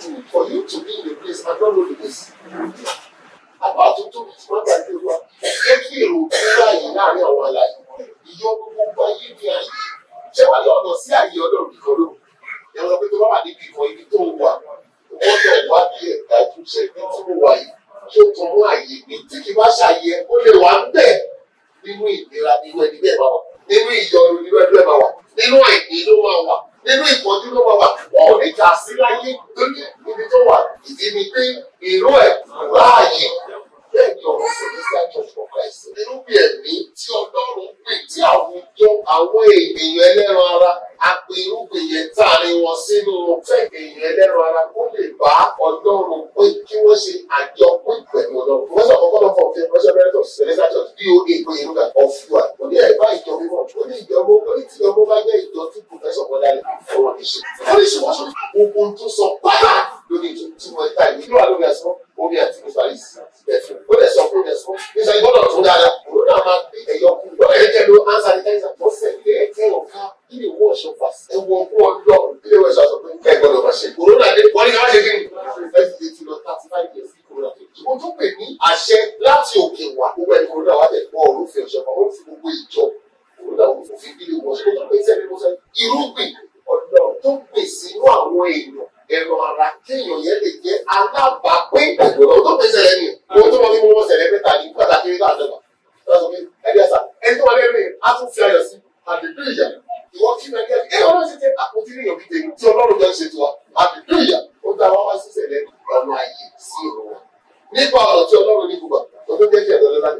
good for you to be in the place and not know the place. Àbá àtúntò mi ti máa ń gbàgbé wa. Jẹ́ kí èrò kúrò àyè láàárín àwọn àlàyé. Ìyọ́ gbogbo ayé ní àyè. Ṣé wàá ní ọ̀nà sí àyè ọlọ́run nìkan ló? Ẹ̀rọ pé tó bá wà níbi ìkan ibi tó ń wà. Wọ́n lọ wá bí ẹ̀ dájú ṣe ibi tí mo wà yìí. Ṣé o tàn mọ́ àyè mi tí kì bá ṣàyẹ? Ó lè wà ń bẹ̀ nínú ìlera nínú ẹni bẹ́ẹ̀ máa wà. Nínú ìyọnu nínú ìpọ́njú ló wà. Wọn ò ní ká sí láyé. Lórí ibi tó wà ìdí ni pé ìró ẹ̀ láàyè ni ọ̀rọ̀ celestial church for christ nínú bí ẹ̀mí tí ọlọ́run pè tí àwùjọ àwọn ènìyàn ẹlẹ́ran ara irúgbìn yẹn táàrin wọn sínú fẹ́ èèyàn ẹlẹ́ran ara kó lè bá ọlọ́run pé kí wọ́n ṣe àjọ pé pẹ̀lú ọlọ́run wọ́n sọ kọ́kọ́ lọ fún ọ̀fẹ́ pressure meritor celestial church ó èkó ìrúgà ọ̀fùwà ó ní ẹ̀bá ìjọ mímọ́ ó ní ìjọ ó ní tí bá jẹ́ ìjọ ọ̀rọ̀ ìṣe ó ní ṣe wọ́n ṣe gbogbo tó sọ pátá lórí ẹ̀sán omi àti ìfàlìs ẹ̀fẹ̀ ó lè sọ fún ẹ̀sán nígbà ìgbọ́dọ̀ tún dáadáa? Òun náà máa gbé ẹ̀yọ kú lọ́dọ̀ yẹn jẹ́ ló hand sanitizer. Wọ́n fẹ́ ilé ẹ̀kẹ́ ọ̀ká kí ni wọ́n ṣọ fà? Ẹ̀wọ̀ ọkú ọlọ́run. Ilé ìwé ṣàṣọ pé kẹ́ gbọ́dọ̀ máa ṣe? Kòrónà dé. Wọ́n ní ká ṣe kí ni? Lọ sí tó ṣùgbọ́n tó pè ní àṣẹ láti òkè wá. Gbogbo ẹni kòrónà wá tẹ̀ pọ̀ ọ̀rọ̀ fi ọ̀ṣọ́ ó fi gbogbo ìjọ kòrónà òfin bí lè wọ̀ ṣe. Kó tó pé sẹ́ni mo sẹ́ irúgbìn ọlọ́run tó pèsè inú àwọn èèyàn ẹ̀rọ ara kéèyàn yẹn lè jẹ́ alábàápín ìgbòho tó pèsè rẹ̀ nìyẹn owó tó wọn fi wọn sẹ̀lẹ̀ mẹ́ta ní pàtàkì nígbà àjọba ẹ̀dí ẹ̀sà ẹni tó wà lẹ́rìn á tún fi ayọ̀ sí àdìdú ìyà ìwọ kí mẹ́kẹ́ ẹ̀ ọlọ́run ti tẹ àpótí níyàn bí tèmi tí ọlọ́run jẹ́ ń ṣe tiwa àdìdú ìyà ó dá wá wá sí sẹ̀lẹ̀ ọ̀nà àyè sí èrò wa. Nípa ọ̀nà tí ọlọ́run ní gbogbo ọdún jẹ́ kí ẹ̀dọ́ lọ́la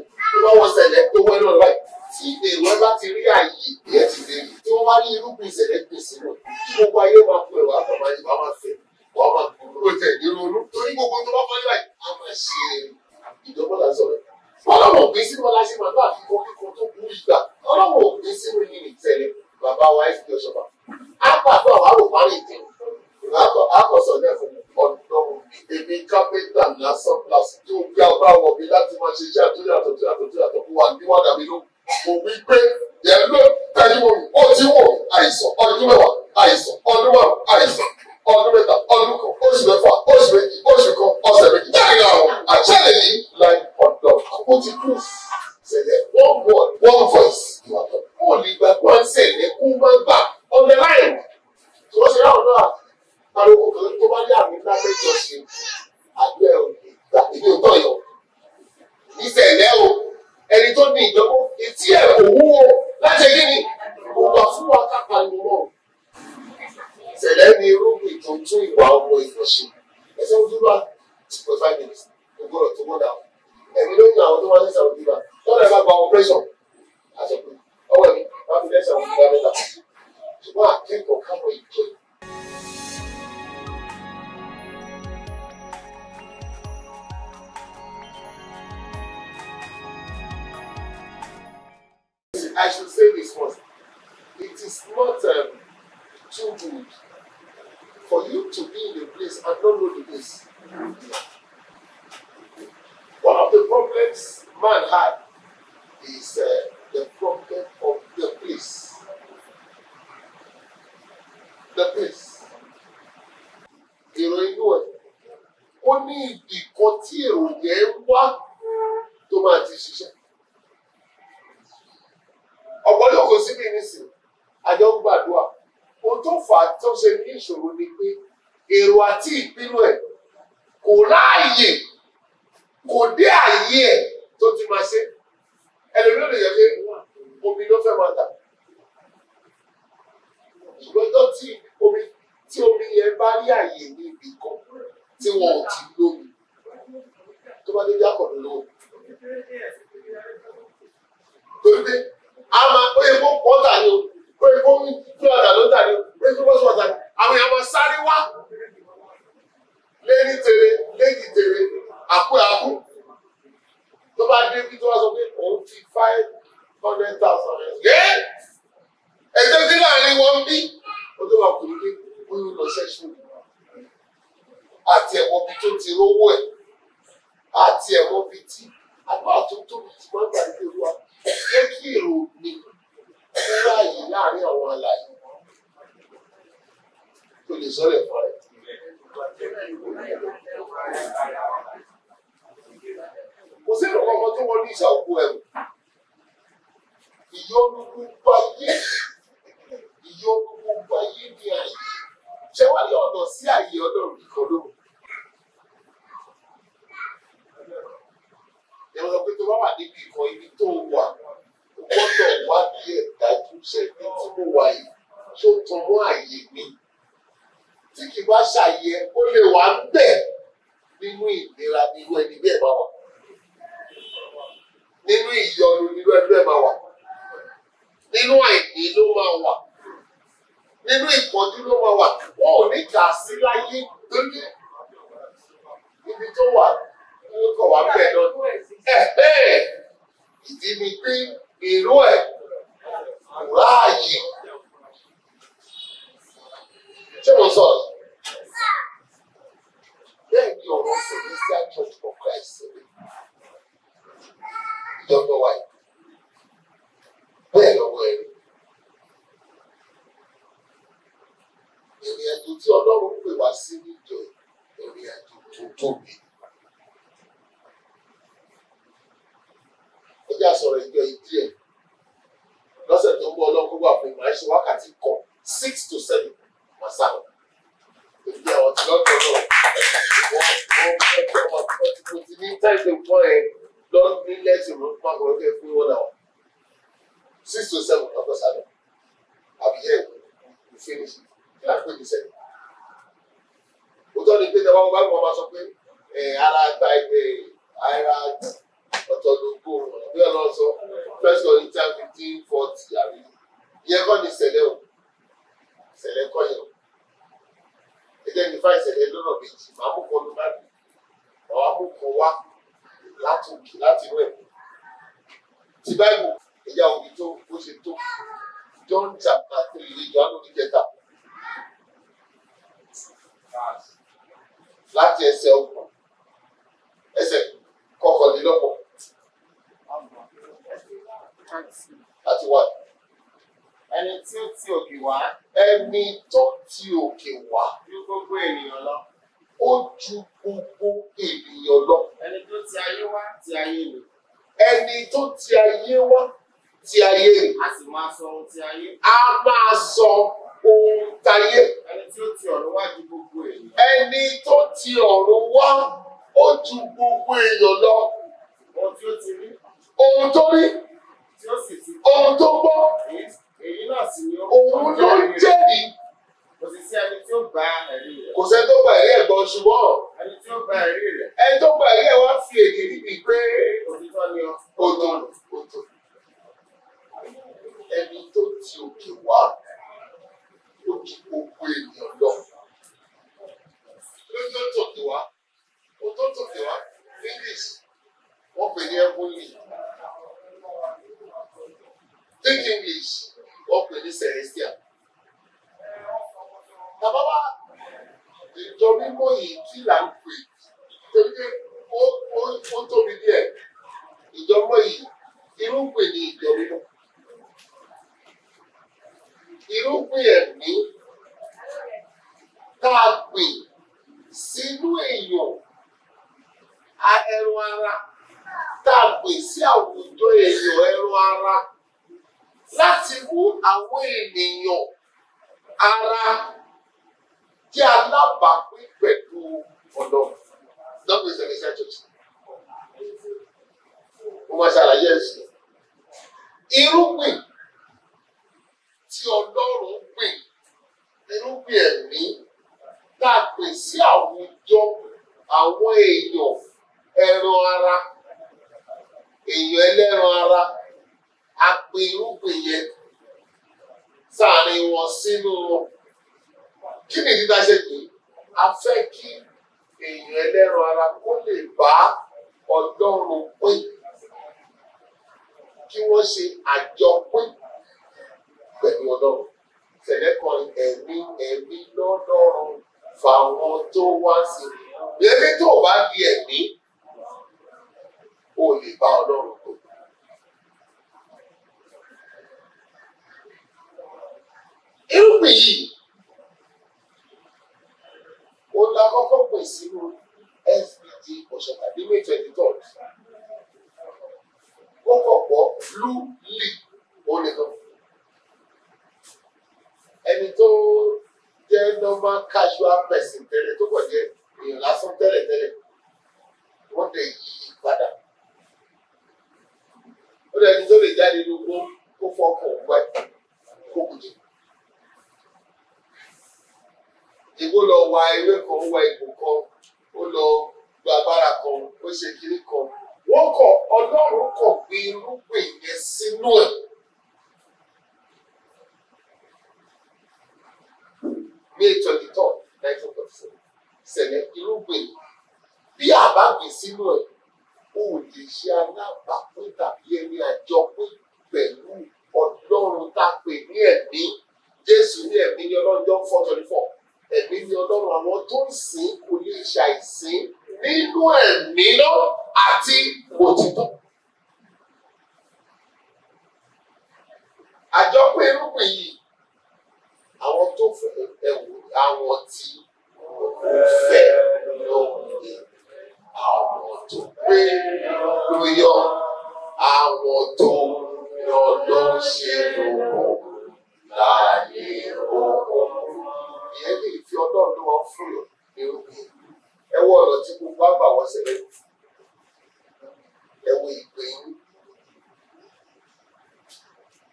ní tó tó tí ẹ bá ti rí àyè ìyẹn ti dé. Tí wọ́n bá rí irúgbìn ìṣẹ̀lẹ̀ gbèsè náà kí gbogbo ayé máa fún ẹ̀wà àtàwọn ayé bá máa fẹ́ wọ́n máa gbòòrò tẹ̀ ní ronú. Torí gbogbo tó bá fọ́n báyìí a máa ṣe ìjọba ń sọ̀rọ̀. ọlọ́wọ́ ògbé sínú ọláṣẹ́ máa bá àfikún kíkún tó burú ìgbà. Ọlọ́wọ́ ògbé sínú yìí tẹ̀lé bàbá wa ẹ̀ fi ọ̀ṣọ́fà. a pàtó àwọn àròpárì ìtẹ̀ àkọsọ̀ náà fún ọ̀dọ́ èmi kápẹ́ńtà lásán plus tí ó gbé ọba wọ̀ mí láti máa ṣe iṣẹ́ àtúnyà àtúnyà àtúnyà àtúnyà fún wa ní wàdà mi ló kò wí pé yẹn ló tẹ́lí wò ó ti wò àìsàn ọdún mẹ́wàá àìsàn ọdún márùn àìsàn ọdún mẹ́ta ọdún kan oṣù mẹ́fà oṣù méjì oṣù kan ọ̀sẹ̀ méjì. Jáde àwọn àṣẹlẹ̀ yìí láì ọ̀dọ̀ ó ti kú. Ṣẹlẹ̀ one word one voice. Ìwàtọ̀ ó lè gba ṣẹlẹ̀ kú máa gbà the line. Tí wọ́n ṣe ráhùn náà pariwo kan tó bá ní àmì ńlá mẹ́jọ ṣe àgbẹ̀ òní gbà. Ìdí òótọ́ yọ. Ìṣẹ̀lẹ̀ o. Ẹni tó ní ìdánwò kò wúwo láti kí ni kò wà fún wa ká pariwo náà ìṣẹ̀lẹ̀ ní irúgbìn tó tún ìwà ọmọ ìfọ̀ṣe ẹsẹ̀ ojú bá two point five minutes. Tó gbọ́dọ̀ tó àwọn ẹ̀mí ló ń yan àwọn tó wá lẹ́sẹ̀ ojú bá tọ́lá ẹ̀ bá gba operation. Àṣọpẹ́ ọwọ́ ẹ̀mí wá fi lẹ́sẹ̀ ojú bá mẹ́ta. Ṣùgbọ́n akẹ́kọ̀ọ́ káwọn ìjọ I should say this first. It is not um, too good for you to be in a place and not know the place. One of the problems man had is uh, the problem of the place. The place. Èrò inú ẹ̀, ó ní ibì kan tí èrò yẹn wá ti ṣiṣẹ́. Ọ̀pọ̀lọpọ̀ síbí nísìnyí, àjọ ń gbàdúrà. Ohun tó fà á tó ṣe ní ìṣòro ni pé èrò àti ìpinnu ẹ kò láàyè kò dé àyè ẹ tó ti máa ṣe. Ẹlòmíràn lè yẹ pé omi ló fẹ́ máa tà. Ṣùgbọ́n tó tí omi tí omi yẹn bá rí àyè ní ibì kan tí wọn ò ti lómi ló máa ń gbọ́dọ̀ fún wọn náà six to seven lọ́kọ̀ sábẹ̀ àbí yẹ you finish kí á pè ní sẹ́yìn. òótọ́ ni pé tẹ́wọ́n bá wọn máa sọ pé ara gba ìwé ara ọ̀tọ̀ ló gbó bí ọlọ́run sọ first Corinthians fifteen forty àbí ìyẹn kọ́ ni ìṣẹ̀lẹ̀ o ìṣẹ̀lẹ̀ kọ́ yẹn o ẹjẹ ní fáì ṣẹlẹ̀ lọ́nà méjì máa mú kọlu má bì àwọn amúkọ wá láti òkè láti inú ẹ̀mí tí báyìí ẹ̀yà òbí tó bó ṣe tó. John chapter three lè jọ ànú níjẹta láti ẹsẹ̀ ọgbọ̀n ẹsẹ̀ kọkànlélọ́gbọ̀n láti wá. Ẹni tí ó ti òkè wá. Ẹni tó ti òkè wá. Ju gbogbo ènìyàn lọ. Ó ju gbogbo ènìyàn lọ. ẹni tó ti ayé wá ti ayé lò ẹni tó ti ayé wá ti ayé rè a sì máa sọ ohun ti ayé. A máa sọ ohun tayé ẹni tí ó ti ọ̀run wá ju gbogbo ènìyàn. Ẹni tó ti ọ̀run wá ó ju gbogbo èèyàn lọ. Ohun tí ó ti rí. Ohun tó rí. Tí ó sì ti ohun tó gbọ́. Èyí náà sì ni ó òun ló jẹ́rìí kò sì sí ẹni tí ó gba ẹ̀rí rẹ̀. Kò sẹ́ni tó gba ẹ̀rí ẹ̀gbọ́n ṣùgbọ́n ẹni tí ó gba ẹ̀rí rẹ̀. ẹni tó gba ẹ̀rí ẹ̀ wá fi èdè níbi pé òtítọ́ ni ọ. òtò òtò ẹni tó ti òkè wá ó ju gbogbo ènìyàn lọ. Ló tó tòkè wá? Ó tó tòkè wá? English wọ́n pè ní heavenly. Think english wọ́n pè ní celestial bàbá wa ìjọ mímọ́ yìí kí là ń pè torí pé ó ó ó tóbi díẹ̀. Ìjọ mímọ́ yìí irúgbìn ní ìjọ mímọ́. Irúgbìn ẹ̀mí tá a gbìn sínú èèyàn ẹran ara tá a gbìn sí àwùjọ èèyàn ẹran ara láti mú àwọn ènìyàn ara jẹ́ alábàápín pẹ̀lú ọ̀nà lọ́gbìn ìṣẹ̀lẹ̀ church. Mo máa ṣàlàyé ẹ̀sìn. Irúgbìn tí Ọlọ́run gbìn, irúgbìn ẹ̀mí tá a gbìn sí àwùjọ àwọn èèyàn ẹran ara, èèyàn ẹlẹ́ran ara, a gbìn irúgbìn yẹn sáàrin wọn sínú wọn kí ni dídá ṣe? Pé a fẹ́ kí èèyàn ẹlẹ́ran ara kó lè bá ọlọ́run pín. Kí wọ́n ṣe àjọpín pẹ̀lú ọlọ́run. Tẹ̀lé kan ẹ̀mí ẹ̀mí lọ́lọ́run fáwọn tó wá sí i. Ẹ̀mí tó bá di ẹ̀mí o lè bá ọlọ́run pín. irúgbìn yìí ó la kọ́kọ́ pè sínú fbd ọ̀sẹ̀ tàbí may twenty third ó kọ̀ pọ̀ lu lì ó lè lọ. ẹni tó jẹ́ normal casual person tẹ́lẹ̀ tó kọ̀ jẹ́ èèyàn lásán tẹ́lẹ̀ tẹ́lẹ̀ wọ́n lè yí i padà. ó lẹ́ni tó lè jáde lóko kó fọ́ ọkọ̀ wáyé kó kùtù. Ìbò lọ wa ewé kan wa ìbò kan ó lọ gba agbára kan ó ṣe kiri kan. Wọ́n kọ̀ ọlọ́run kọ̀ gbé irúgbìn yẹn sínú ẹ̀. May twenty third nineteen forty seven ṣẹlẹ̀ irúgbìn. Bí àbá gbìn sínú ẹ̀ o lè ṣe alábàápín tàbí ẹni àjọpín pẹ̀lú ọlọ́run tá a pè ní ẹ̀mí. Jésù ní ẹ̀mí ní ọlọ́run John four twenty four ẹ̀mí ní ọlọ́run àwọn tó ń sìn kò lè ṣàìsìn nínú ẹ̀mí náà àti òtítọ́. àjọpín irúgbìn yìí àwọn tó fẹ́ ẹ̀wò àwọn tí fẹ́ ló gbé àwọn tó gbé ló yọ àwọn tó yọ ló ń ṣe lóko láàyè oko. Lè ọlọ́run ló wọ́n fún yọ irúgbìn ẹ wọ ọ̀nà tí gbogbo àgbà wọ́n ṣẹlẹ̀ ẹ wo ìpè yín.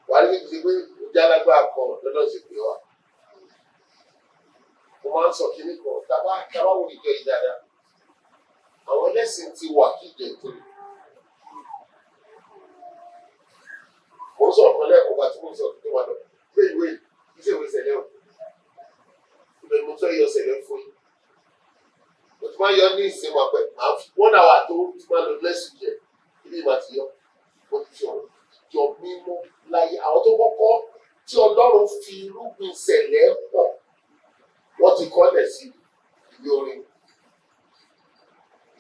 Wàá ní ti pé ìjálágbá kan lọ́dọ̀ ṣe pé wa. Mo máa ń sọ kí ní kan tábà tábà wo ìjọ yìí dáadáa. Àwọn ẹlẹ́sìn ti wà kí ìjọ ètò yìí. mo ń sọ̀rọ̀ kan lẹ́ẹ̀kọ́ bá tí mo ń sọ̀rọ̀ tó wà lọ. Pé ìwé iṣẹ́ ìwé sẹ̀lẹ̀ o ìbẹ̀ mo fẹ́ yọ sẹ̀lẹ̀ fún yín. Mo ti máa yọ ní ìsìn wa one hour tó ti máa lọ lẹ́sìn jẹ ibi ìmọ̀ àti yọ. Mo ti ọ̀rọ̀ jọ mímọ́ láyé. Àwọn tó kọ́kọ́ tí Ọlọ́run fi irúgbìn sẹ̀lẹ̀ pọ̀ wọ́n ti kọ́lẹ̀ sí ìwé orin.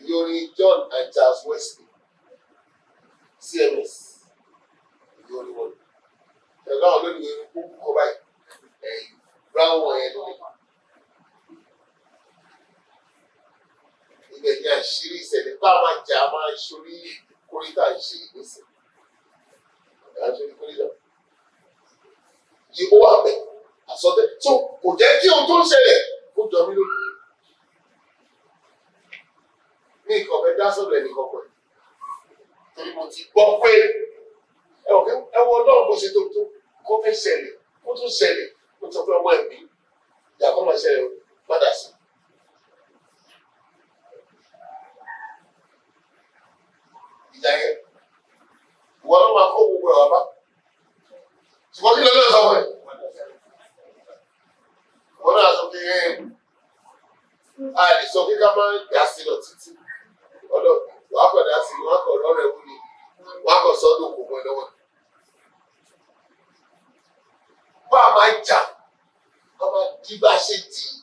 Ìwé orin John and Charles Wesley CMS ìwé orin wọn. Ẹ̀ka àwọn olóyìn ìwé kó kọ́ báyìí. Ẹ̀yìn brown wọn yẹn lónìí ibẹ̀ ní àṣírí ìṣẹ̀lẹ̀ bá máa jà máa ṣorí kórìtà ìṣe ìgbésẹ̀. Ẹ̀ ṣorí kórìtà yìí ó wà bẹ́ẹ̀ àsọtẹ. Tó kò jẹ́ kí ohun tó ń ṣẹlẹ̀ kó jọ mí lójú. ní nǹkan fẹ́ dá sọ́dọ̀ ẹnì kan pẹ̀lú torí mo ti gbọ́ pé ẹ wọ wọ ọlọ́run bó ṣe tó tó kó fẹ́ ṣẹlẹ̀ kó tó ṣẹlẹ̀ kó tó fẹ́ ọmọ ẹ̀mí ìjà kó máa ṣẹlẹ̀ padà sí. ìjà yẹn ìwọ ló máa kó gbogbo ẹ̀ wá bá. Ṣùgbọ́n kí ló lè sọ fún ẹ? Wọn náà sọ pé ẹ pé ká máa ń dá sí lọ títí. Ọ̀dọ̀ wàá kọ dá sí wàá kọ lọrọ ẹwú ni wàá kọ sọ́dọ̀ kò mọ lọ́wọ́. Bá a máa jà a máa di bá a ṣe dì í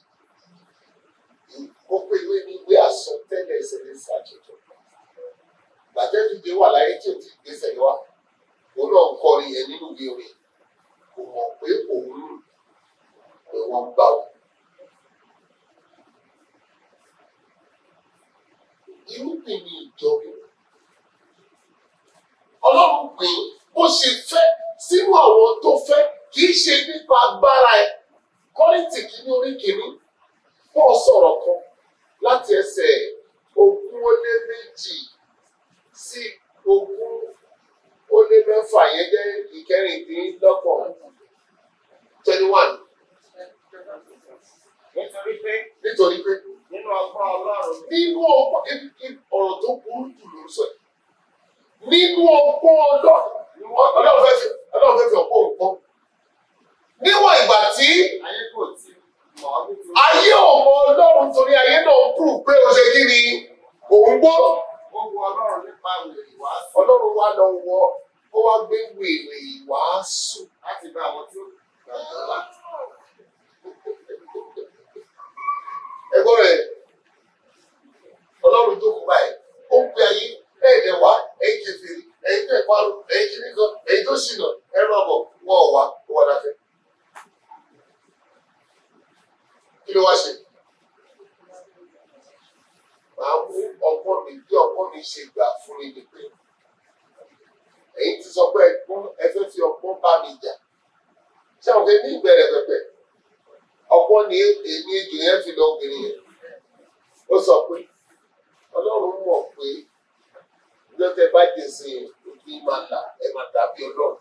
máa là ẹ máa dàbí ọlọ́run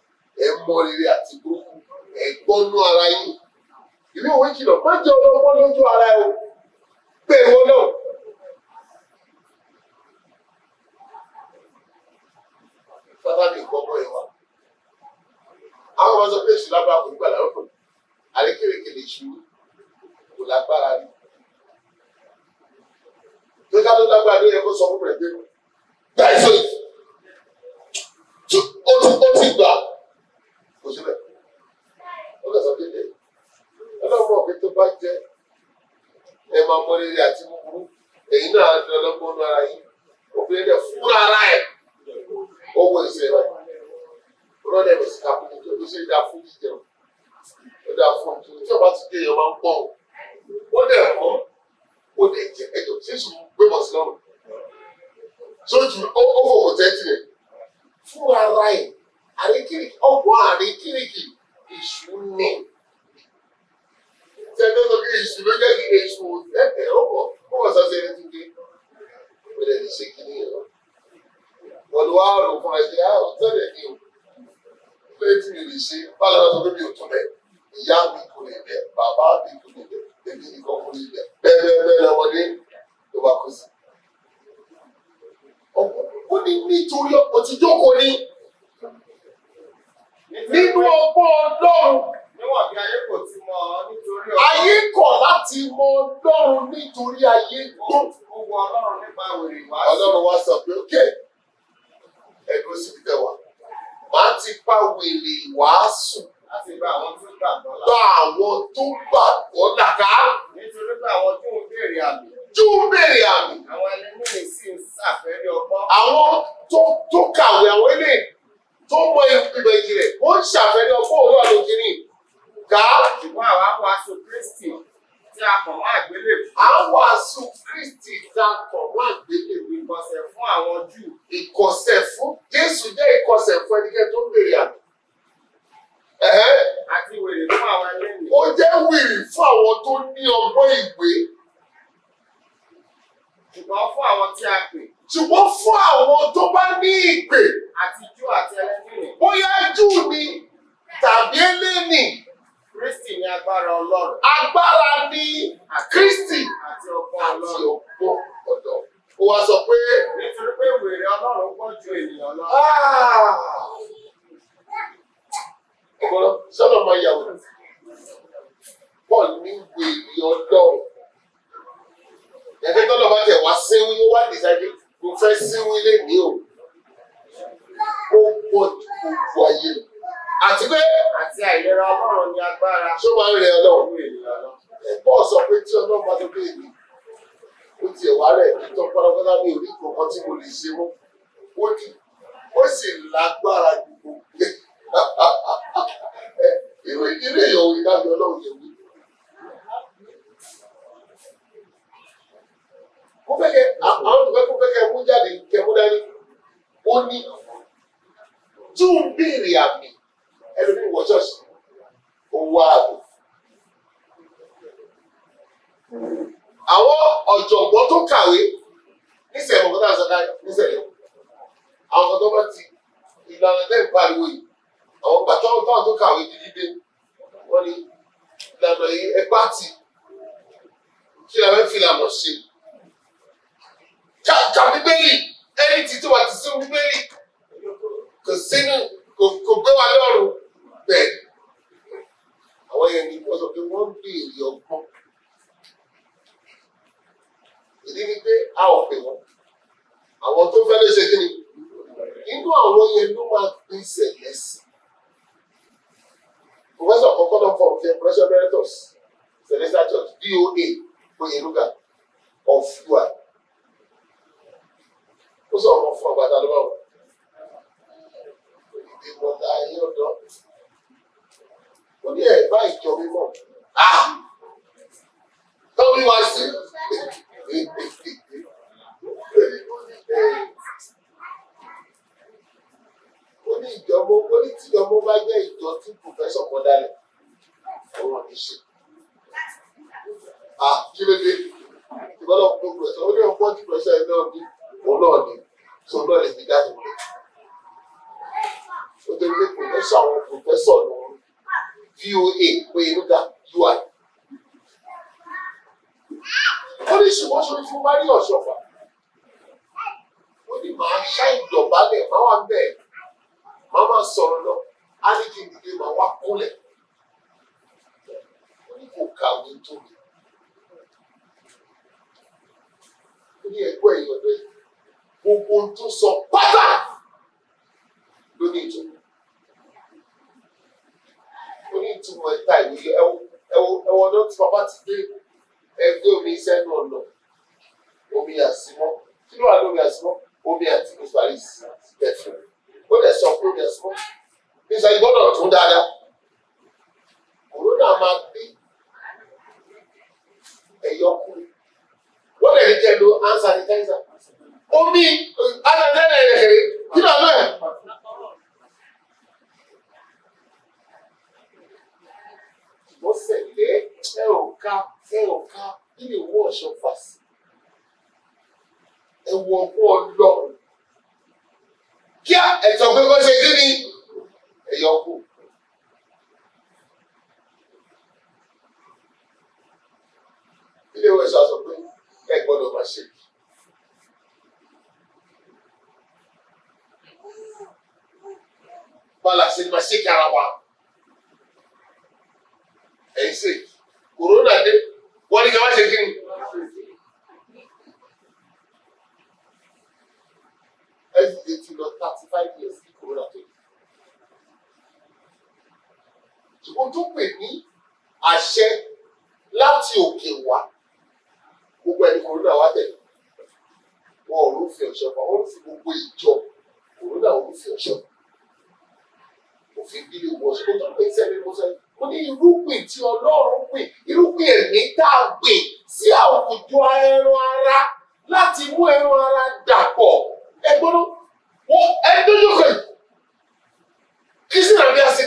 ẹ mọ rere àti burúkú ẹ gbọ́nú ara yín ìwé òwe kìlọ̀ má jẹ́ ọlọ́gbọ́n lójú ara ẹ o bẹ̀rù ọlọ́run. Fátánì ìgbọ́gbọ́ yẹn wá. Àwọn ọmọ sọ pé èṣù lágbára kò gbà lárúkọ. Àrékèrèkèrè èṣù kò lágbára rí. Tó ká ló lágbára ló yẹ kó sọ fún rẹ̀ pé gbà èso yìí. Ó ti ó ti gbà. Kò síbẹ̀. Ó lọ sọ ẹ ọlọ́mọ òfin tó bá jẹ́ ẹ máa mọ rere àti búburú. Èyí náà di ọlọ́gbọ́n náà ara yìí. Obìnrin dẹ̀ fúnra ara ẹ̀ owó ìṣẹ̀lẹ̀ rọ́lẹ̀ lọ sí kápẹ́lẹ́ tó ló ṣe dá fún jíjẹun ó dá fún tó tí ọba ti dé èèyàn máa ń pọ̀ ó dẹ̀ mọ́ ó dẹ̀ jẹ́ ẹjọ́ tí èṣù gbé mọ̀ sí lọ́rùn sójú ó fòwò tẹ́tì rẹ̀ fún ara ẹ̀ àríkìrìkì ọgbọ́n àríkìrìkì èṣù ní tẹ́tẹ́ sọ pé èṣù ló jẹ́ kí èṣù ó pọ̀ ó pọ̀ sọ́sẹ́ tó dé ó ní ṣe kí ni ìrọ̀ wọ́n ló wá rò fún ẹgbẹ́ á ọ̀tẹ́lẹ̀ ní o. Pé tí mi lè ṣe báwo lọ́wọ́ sọ pé mi ò tún bẹ̀. Ìyá mi kò lè bẹ̀ bàbá mi kò lè bẹ̀ èmi nìkan kò lè bẹ̀. Bẹ́ẹ̀ bẹ́ẹ̀ bẹ́ẹ̀ sí. Ó ní nítorí òtítọ́kọ̀ ni nínú ọgbọ́n ọlọ́run Níwọ̀n bí ayé kò ti mọ̀ ọ́ nítorí ayé kọ̀ láti mọ ọlọ́run nítorí ayé gbọ́. ó wọ Ọlọ́run nípa wèrè ìwàásù. ọlọ́run wá sọ pé ókè ẹ̀dùn síbi tẹ̀wá máa ti pa wèrè ìwàásù láti gba àwọn tó gbàgbọ́ là. gba àwọn tó gbàgbọ́ dàkà Nítorí pé àwọn tó ń béèrè àmì, ń béèrè àmì. Àwọn ẹlẹ́mìí sì ń ṣàfẹ́rí ọgbọ́n. àwọn tó kàwé àwọn ilé tó mọ ìgbìmọ̀ ìjìnlẹ̀ wọ́n ń ṣàfẹ́rí ọkọ̀ òun àlọ́ kìíní ká. Ṣùgbọ́n àwa wàásù Kristi tí a kàn máa gbélé à ń wàásù Kristi dàpọ̀ wá gbélé ìkọsẹ̀ fún àwọn Júù. Ìkọ̀sẹ̀ fún Jésù jẹ́ ìkọ̀sẹ̀ fún ẹnikẹ́ni tó béèrè àmì. Àti wèrè fún àwọn ẹlẹ́mìí. ó jẹ́ wìrì fún àwọn tó ní ọgbọ́n ìwé Ṣùgbọ́n fún àwọn tí a pè. Ṣùgbọ́n fún àwọn tó bá ní ìpè. Àti Júù àti ẹlẹ́mìí, bóyá jù ni tàbí eléni Kristi ní agbára Ọlọ́run. Agbára ní Kristi. àti ọgbọ́n Ọlọ́run. ọgbọ́n ọ̀dọ̀. Ó wá sọ pé Nítorí pé wèrè Ọlọ́run gbọ́n ju ènìyàn lọ. ọ̀gbọ́n sọ́nà máa yàwó Paul ní wèrè ọlọ́run ẹ̀fẹ́ tọ́lọ̀ bá tẹ̀ wá síwí ó wá dìsáyé kò fẹ́ síwí lé ní o. Ó pọ̀ gbogbo ayé lọ. Àti pé Àti àìlera Ọlọ́run ní agbára. Ṣó máa ń rẹ ọlọ́run. Paul sọ pé tí ọlọ́run bá tó dé èmi ó tiẹ̀ wá rẹ̀ tó pátápátá ní orí kankan tí mo lè ṣe mọ́. Ó ní ó sì lágbára gbogbo. Ìwé ilé ìyọ̀ òun ìdájọ́ ọlọ́run yẹn wí. Mo fẹ́ kẹ́ àwọn tó fẹ́ kó fẹ́ kẹ́ mú jáde kẹ́ mú dání ó ní tún béèrè àmì ẹlòmíì wọ ṣọ́ọ̀ṣì ó wá àbò. àwọn ọ̀jọ̀gbọ́n tó kàwé nísẹ̀lẹ̀ ọ̀gá náà sọ̀ká nísẹ̀lẹ̀ àwọn tó bá ti ìlànà tẹ́ ń pariwo yìí àwọn gbàtọ́ táwọn tó kàwé dídí dé wọ́n ní ìlànà yìí ẹ bá ti kí fẹ́ fi ìlànà ṣe. Kàkà bíbélì ẹni tí wà ti sínú bíbélì kò sínú kò gbé wa lọ́rùn bẹ́ẹ̀. Àwọn yẹn ni wọ́n sọ pé wọ́n ń béèrè ọgbọ́n ìdí ni pé a ò pè wọ́n àwọn tó fẹ́ lè ṣe kí ni inú àwọn yẹn ló máa gbé ìṣẹ̀lẹ̀ sí. Professor Kokolo from the Pressure Emeritus Celestial Church DOA Oyenuga of UI. ṣe kí ni. ẹsẹ̀ ti lọ thirty five years kí corona tó yẹ. ìwọ tó pè ní àṣẹ láti òkè wá gbogbo ẹni corona wá tẹ̀lé wọn ò rúfin ọ̀ṣọ́ pa wọn rúfin gbogbo ìjọ corona ò rúfin ọ̀ṣọ́ òfin bílẹ̀ wọ́n ṣe kó tó pé sẹ́ni mo sẹ́ni ó ní irúgbìn tí ọlọ́run gbìn irúgbìn ẹ̀mí tá a gbìn sí àwùjọ ẹran ara láti mú ẹran ara dàpọ̀ ẹgbọ́n ẹni tó yókè kí sì rà bí a sì.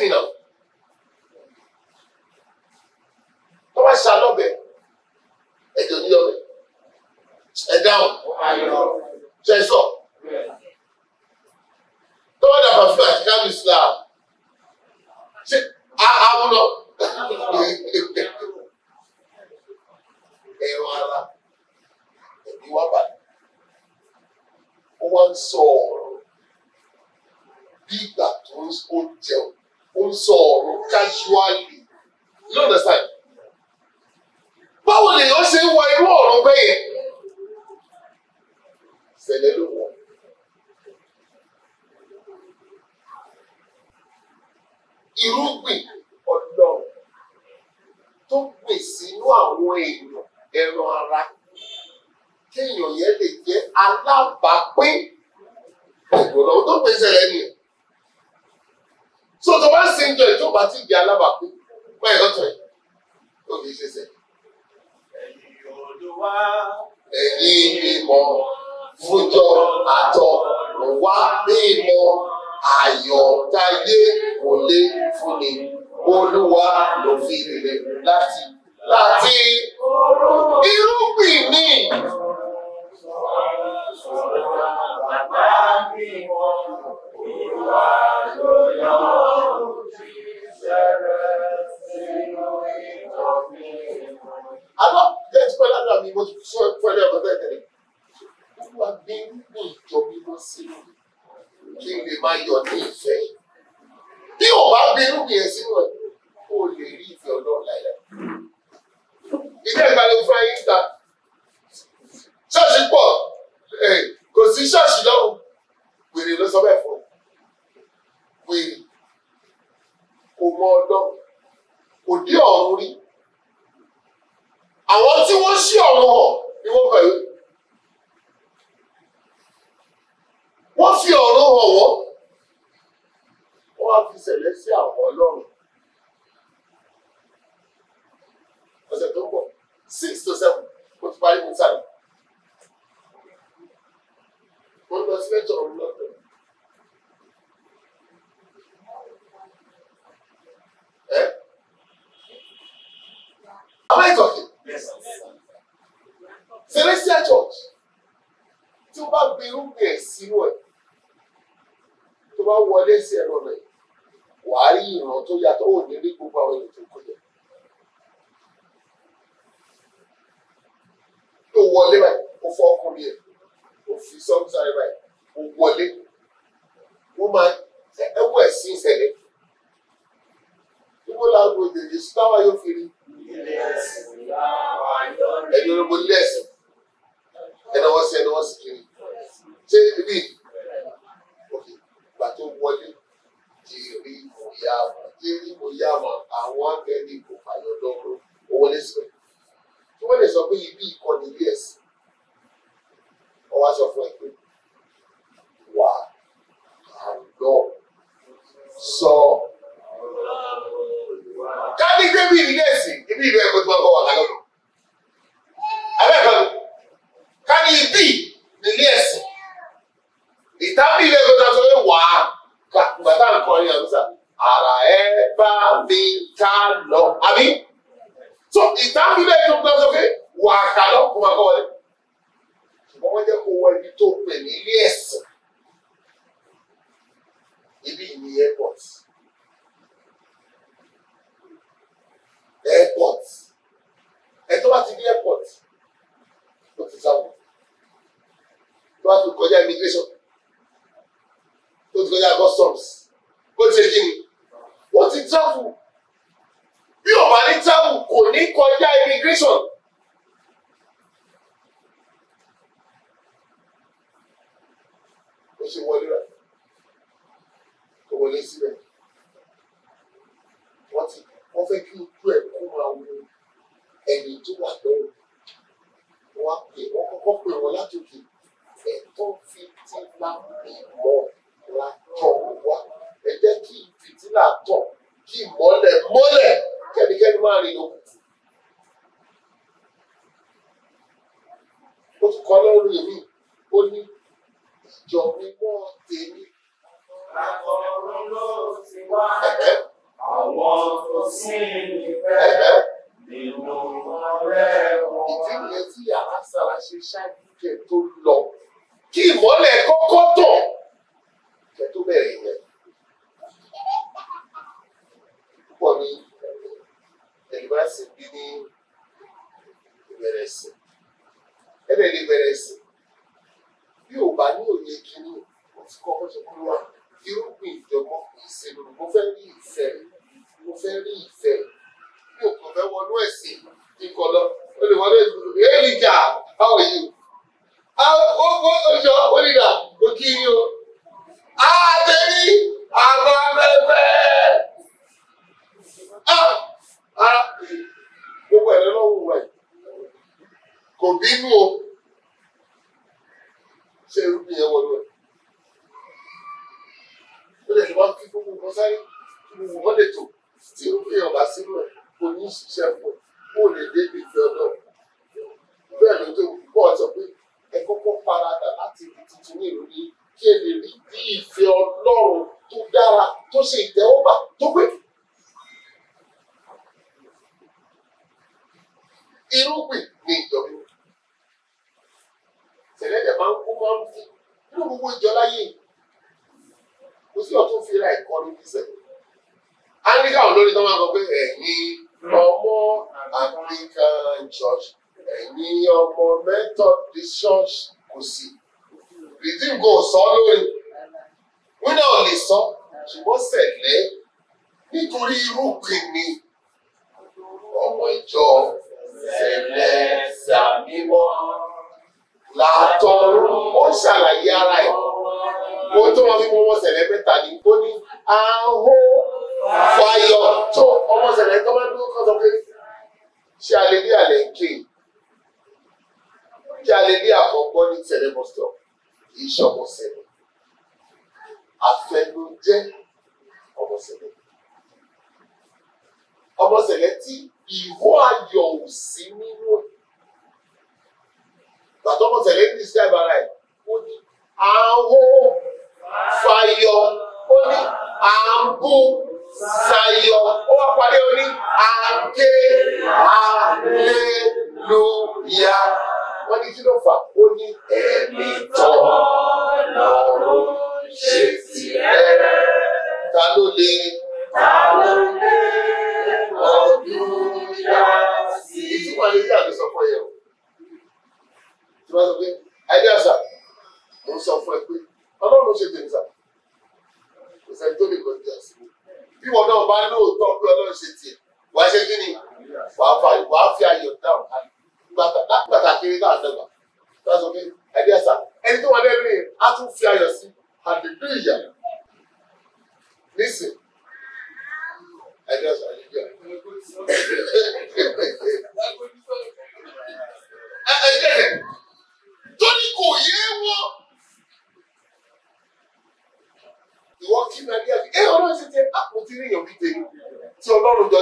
by your knees. Bá mi ká lọ àbí? So ẹ̀kọ́ tí wọ́n sọ pé wà á ká lọ kó máa kọ́ wọlé. Ṣùgbọ́n wọ́n jẹ́ kó wọ ibi tó pè ní ilé ẹ̀sìn. Ibi ní airport. Airport. Ẹ tó bá ti ní airport ó ti sáwọn tó bá ti kọjá immigration tó ti kọjá customs ó ti ṣe kí ni ó ti travel. Bí ò bá ní travel kò ní kọjá immigration. ó ṣe wọlé rẹ̀. Kò wọlé síbẹ̀. Wọ́n ti wọ́n fẹ́ kí ojú ẹ̀ kó máa wo ẹni tó wà lọ́wọ́. Wọ́n pè wọ́n kọ́kọ́ pè wọ́n látòkè ẹ̀tọ́ fìtílà ìmọ̀ látọ̀ wá. Ẹ kí fìtílà tọ̀ kí ìmọ́lẹ̀ mọ́lẹ̀ kẹ́nikẹ́ni máa rìn lókun. ó ti kọ́ lọ́rùn èmi ó ní ìjọ mímọ́ tèmi. Àkọ̀run ló ti wá. Àwọn tó sì nífẹ̀ẹ́ ẹ̀hẹ́. nínú ọ̀rẹ́ wọn. ìdí nìyẹn tí yàrá sára ṣe ṣáájú kẹ tó lọ kí ìmọ́lẹ̀ kọ́kọ́ tàn kẹ tó bẹ̀rẹ̀ yẹn. púpọ̀ ní ẹ̀lìbáṣì bí ní ìbẹ̀rẹ̀ sí ẹ̀rẹ̀ lè bẹ̀rẹ̀ sí bí ò bá ní òye kínní mo ti kọ́kọ́ ṣe kúrò wá irúgbìn ìjọmọ́ ìsinmi mo fẹ́ rí ìfẹ́ mo fẹ́ rí ìfẹ́. Bí o kò fẹ́ wọnú ẹ̀sìn kíkọ lọ. O lè wọlé èlìjà how are you? ó ó oṣù onídà kò kí ni o. Adéní àgbà ara gbogbo ẹ̀rọ lọ́wọ́ rẹ̀ kò bínú o ṣe irúgbìn yẹn wọlé rẹ̀. Ó lè wá kí gbogbo nǹkan sáré kí gbogbo wọn lè tò tí irúgbìn yẹn ò bá sínú ẹ̀ kò ní ṣiṣẹ́ fún ẹ kó lè débi ìfẹ́ ọlọ́run. Bẹ́ẹ̀ ló tó pọ̀ sọ pé ẹ kọ́kọ́ paradà láti ibi tuntun ní ìlú yìí kí ẹ lè rí bí ìfẹ́ ọlọ́run tó dára tó ṣe ìtẹ́wọ́gbà tó pé. Irúgbìn ni ìjọba. Tẹ̀lẹ́dẹ̀ máa ń kú máa ń fi nínú gbogbo ìjọ láyé. Kò sí ọ̀tún fi ra ẹ̀kọ́ ní ìṣẹ̀lẹ̀. Áńgíkà olórí tó máa ń sọ pé ẹ̀yin ọmọ Anglican Church ẹ̀yin ọmọ Methodist Church kò sí. Redeem kò sọ lórí. Wíńdà ò lè sọ ṣùgbọ́n sẹ̀lẹ̀ nítorí irúgbìn ni ọmọ ìjọ sẹ̀lẹ̀ sàmímọ́ látọ̀run ó ṣàlàyé ara ẹ̀. Mo tó wọn fi ọmọ sẹ̀lẹ̀ mẹ́ta ni. Ó ní ahó fayọ̀ tó ọmọ sẹ̀lẹ̀ tó máa ń dúró kọ́ sọ pé ṣé alẹ́ ní alẹ́ ké? Kí alẹ́ ní àkọ́kọ́ ní sẹ̀lẹ̀ bọ́sítọ̀ kì í ṣọmọ sẹ̀lẹ̀ àfẹnujẹ́ ọmọ sẹ̀lẹ̀ ọmọ sẹ̀lẹ̀ tí ìró ayọ̀ ò sí nínú ẹ̀. Gbàtọ́kọ̀ tẹ̀lé ní describe ara ẹ̀, ó ní àhó fayọ̀, ó ní àbú sayọ̀, ó wá parí ó ní àké àlélúyà. Wọ́n ní kí ló fà? Ó ní ẹni tọ́ lọ́rùn ṣe tiẹ̀. Ta ló lè? Ta ló lè? ọdún yá sí. ìtumọ̀ ní ilé àdúsọ fún ẹ̀yẹ̀ o. Tí wọ́n sọ pé ayé àṣà mo ń sọ fún ẹ pé ọlọ́run ló ṣe tèmi sà kò sẹ́ni tó lè kọ́ ní àṣà. Bí wọn náà bá lóòótọ́ pé ọlọ́run ṣe tiẹ̀ wàá ṣe kí ni? Wàá fi ayọ̀ dáhùn gbàtà kiri náà dọ̀gba tí wọ́n sọ pé ayé àṣà. Ẹni tó wà lẹ́nu yìí á tún fi ayọ̀ sí.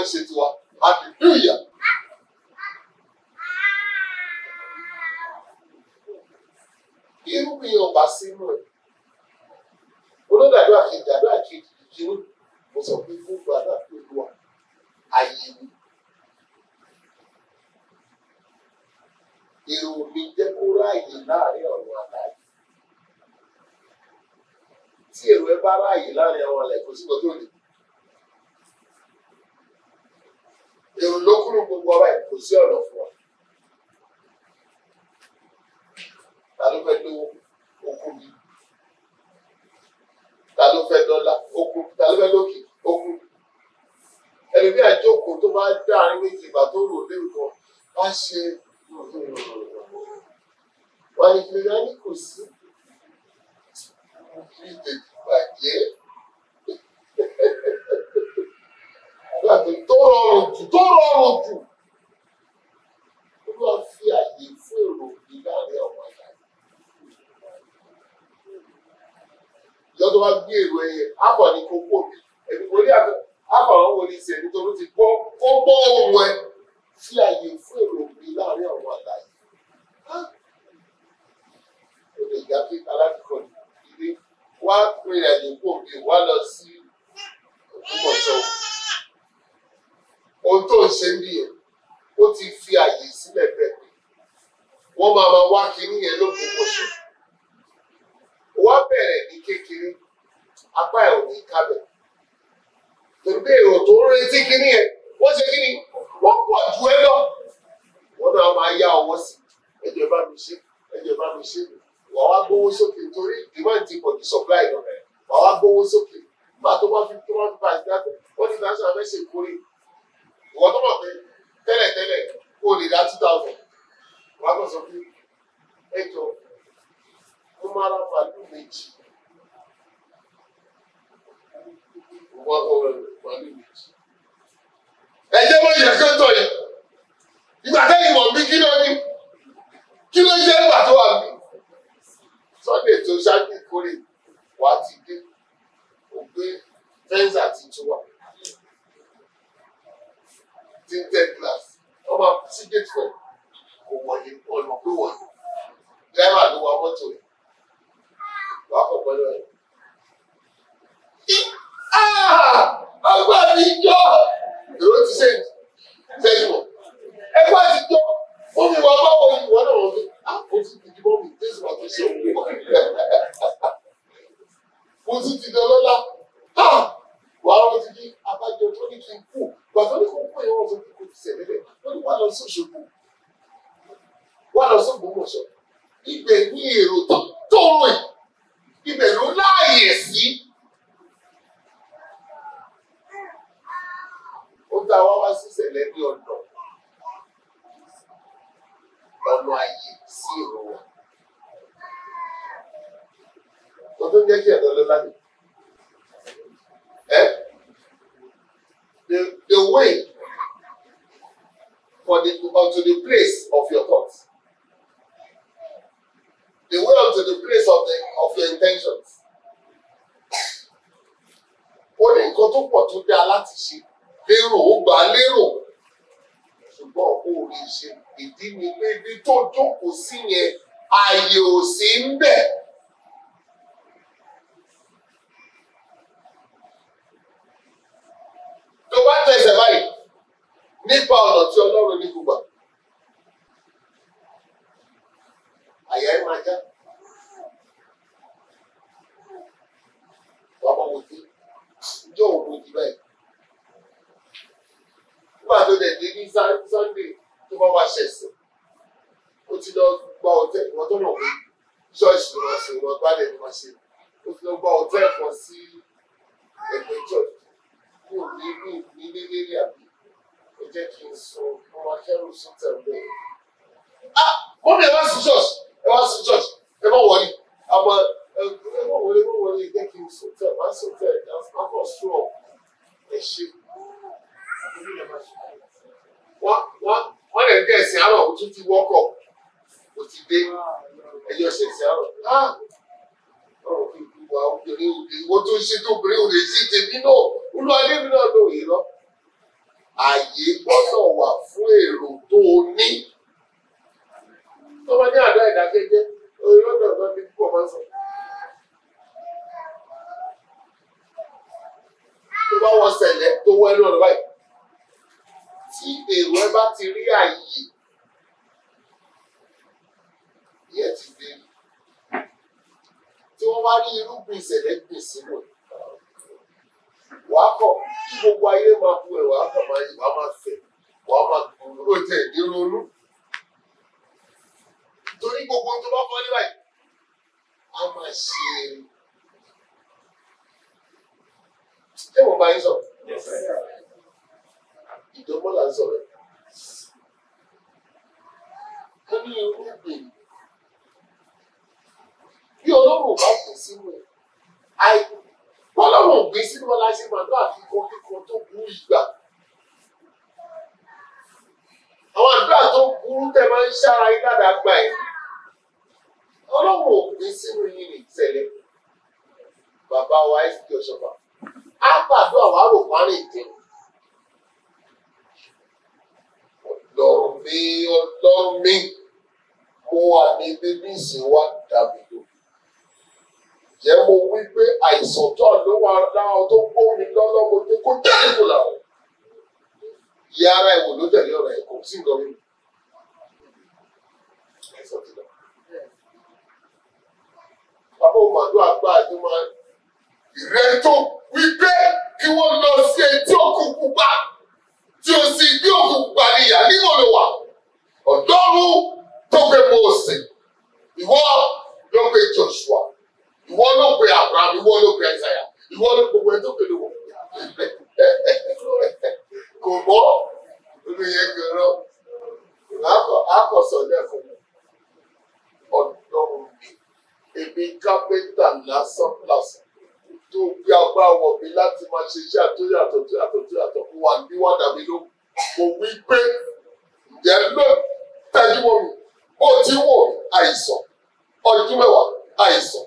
Ń ṣe tiwa. Hallelujah. irúgbìn ọba sínú ẹ. Olódàdó àkejì àdó àkejì ìkíní mo sọ pé gbogbo àdó àkejì wa àyè mi èrò mi jẹ́ kó ráàyè láàárín ọ̀run àlàyé tí èrò ẹ bá ráàyè láàárín àwọn àlàyé kò sí tó lè èrò ló kúrò gbogbo ọba ẹ kò sí ọ̀nà fún wa ta ló fẹ́ lówó okùn mi ta ló fẹ́ dọ́là okùn ta ló fẹ́ lókè okùn ẹlòmí àjókòó tó bá dá àárín méjì ìgbà tó rò lérò kan wá ṣe wà ní ìlera ní kò sí ìdè ìbàjẹ́ láti tó rọrùn jù tó rọrùn jù ó máa fi àyè fún èrò òbí láàárín àwọn àgbà ìjọ tó bá gbé èrò ẹyẹ àbọ̀ ní kókó mi ẹ̀mí wọlé àbọ̀ àbọ̀ àwọn wọlé ìṣẹ̀ nítorí ó ti gbọ́ kó gbọ́ ohun ẹ fi àyè fún èrò òbí láàárín àwọn àgbà yìí. ó lè já kí aláàbíkọ ilé wá rìn àjò kó òbí wá lọ sí Ògbómọ̀ṣọ́ ohun tó ń ṣe ń bí yẹn ó ti fi àyè sílẹ̀ bẹ́ẹ̀ pé wọ́n máa máa wá kinní yẹn lÓgbómọ̀ṣọ́ wá bẹ̀rẹ̀ ní kékeré apá ẹ̀ ò ní kábẹ̀ torí pé èrò tó ń retí kinní yẹn wọ́n ṣe kinní wọ́n pọ̀ ju ẹ lọ wọ́n náà máa yá ọwọ́ sí ẹjọ́ bá mi ṣe bá ṣe wàá wá gbówó sókè torí demand ti pọ̀ ju supply lọ. Wàá wá gbówó sókè. Nígbà tó bá fi tó wá fi báyìí dákẹ́ wọ́n ní national fẹ́ ṣe ìkórè ìwọ tó mọ̀ pé tẹ́lẹ̀tẹ́lẹ̀ kó o lè dá two thousand. Wàá kàn sọ pé ẹjọ́ ó máa ra màálù méjì. Wọ́n kọ́ màálù méjì. ẹ jẹ́ wọ́n yẹ kí ó tọ̀ yìí. Ìgbà tẹ́yìn mọ̀ mí kí ló ní? Kí ló jẹ́ ìgbà tó wà mí. Sunday tó ṣáájú ìkórè á ti dé ògbé fẹ́ǹsì àti ìtura tinted glass. Wọ́n máa sí gate for kò wọ̀nyí ọ̀nà pé wọ̀nyí. Driver ló wa mọ́tò yìí wà á kọ̀ pẹ̀lú ẹ̀. ọgbà mi jọ! Èrò ti ṣe ṣẹ́yìn mọ̀ ẹgbẹ́ àti jọ. Wọ́n mi wà báwo ni wọ́n náà wọ́n mi àpò ti di wà tó ṣe òun mo ti ti dán lọ́la wà á rántí bí abájọ tó ní kí n kú tó ní kó kú ìwọ̀n tó ní kó ti sẹ̀ nílẹ̀ wọ́n ní wà lọ sí Òṣogbo wà lọ sí Ògbómọ̀ṣọ́ ibẹ̀ ní èrò tó tó rìn ibẹ̀ ló láàyè sí. ó dá wá wá sí ìṣẹ̀lẹ̀ ní ọ̀nà ọ̀nà àyè sí èrò wa. Tó jẹ́ kí ẹ̀dọ́ ló lábẹ́. Eh? The, the way for the unto the place of your thoughts. The way unto the place of the of your intentions. Ó ní nǹkan tó pọ̀ tó dá láti ṣe lérò ó gbà lérò ṣùgbọ́n ó lè ṣe. Ìdí ni pé ibi tó jókòó sí yẹn ààyè ò sí ń bẹ̀. tó bá tẹsẹ̀ báyìí nípa ọ̀nà tí ọlọ́run ní gbogbo. Àyà ẹ̀ máa já mo wà ní bíbí ìsìn wa dàbí lò jẹ́ mo wí pé àìsàn tó ló wà láwọn tó gbómi lọ́lọ́mọ tó kó jáde kó làwọn. Ìyá ara ìwò ló tẹ̀lé ọ̀rọ̀ ẹ̀ kò sí nǹkan mi. Àìsàn ti lọ. Bàbá Òmàdó àgbà àti máa ìrẹ́ tó wí pé kí wọ́n lọ sí etí òkun pupa tí o sì pupa ní ìyá nínú ló wà. Ọ̀dọ́rùn tó gbé Mósè. Ìwọ ló gbé Joshua. Ìwọ ló pe abraham. Ìwọ ló pe isaiah. Ìwọ ló gbogbo ẹ tó kéde wọ kò mọ olú yẹn gbẹrọ akọsọ lẹfọ Ọlọ́run mi èmi kápẹ́ńtà lásán lásán tó gbé agbá wọ mi láti máa ṣe iṣẹ́ àtúnyàtọ̀ tó yàtọ̀ tó yàtọ̀ fún wa ní wàdà mi ló kò wí pé ǹjẹ́ ló tẹ́jú wọ mi? Ó ti wò àìsàn. Ọdún mẹ́wàá àìsàn.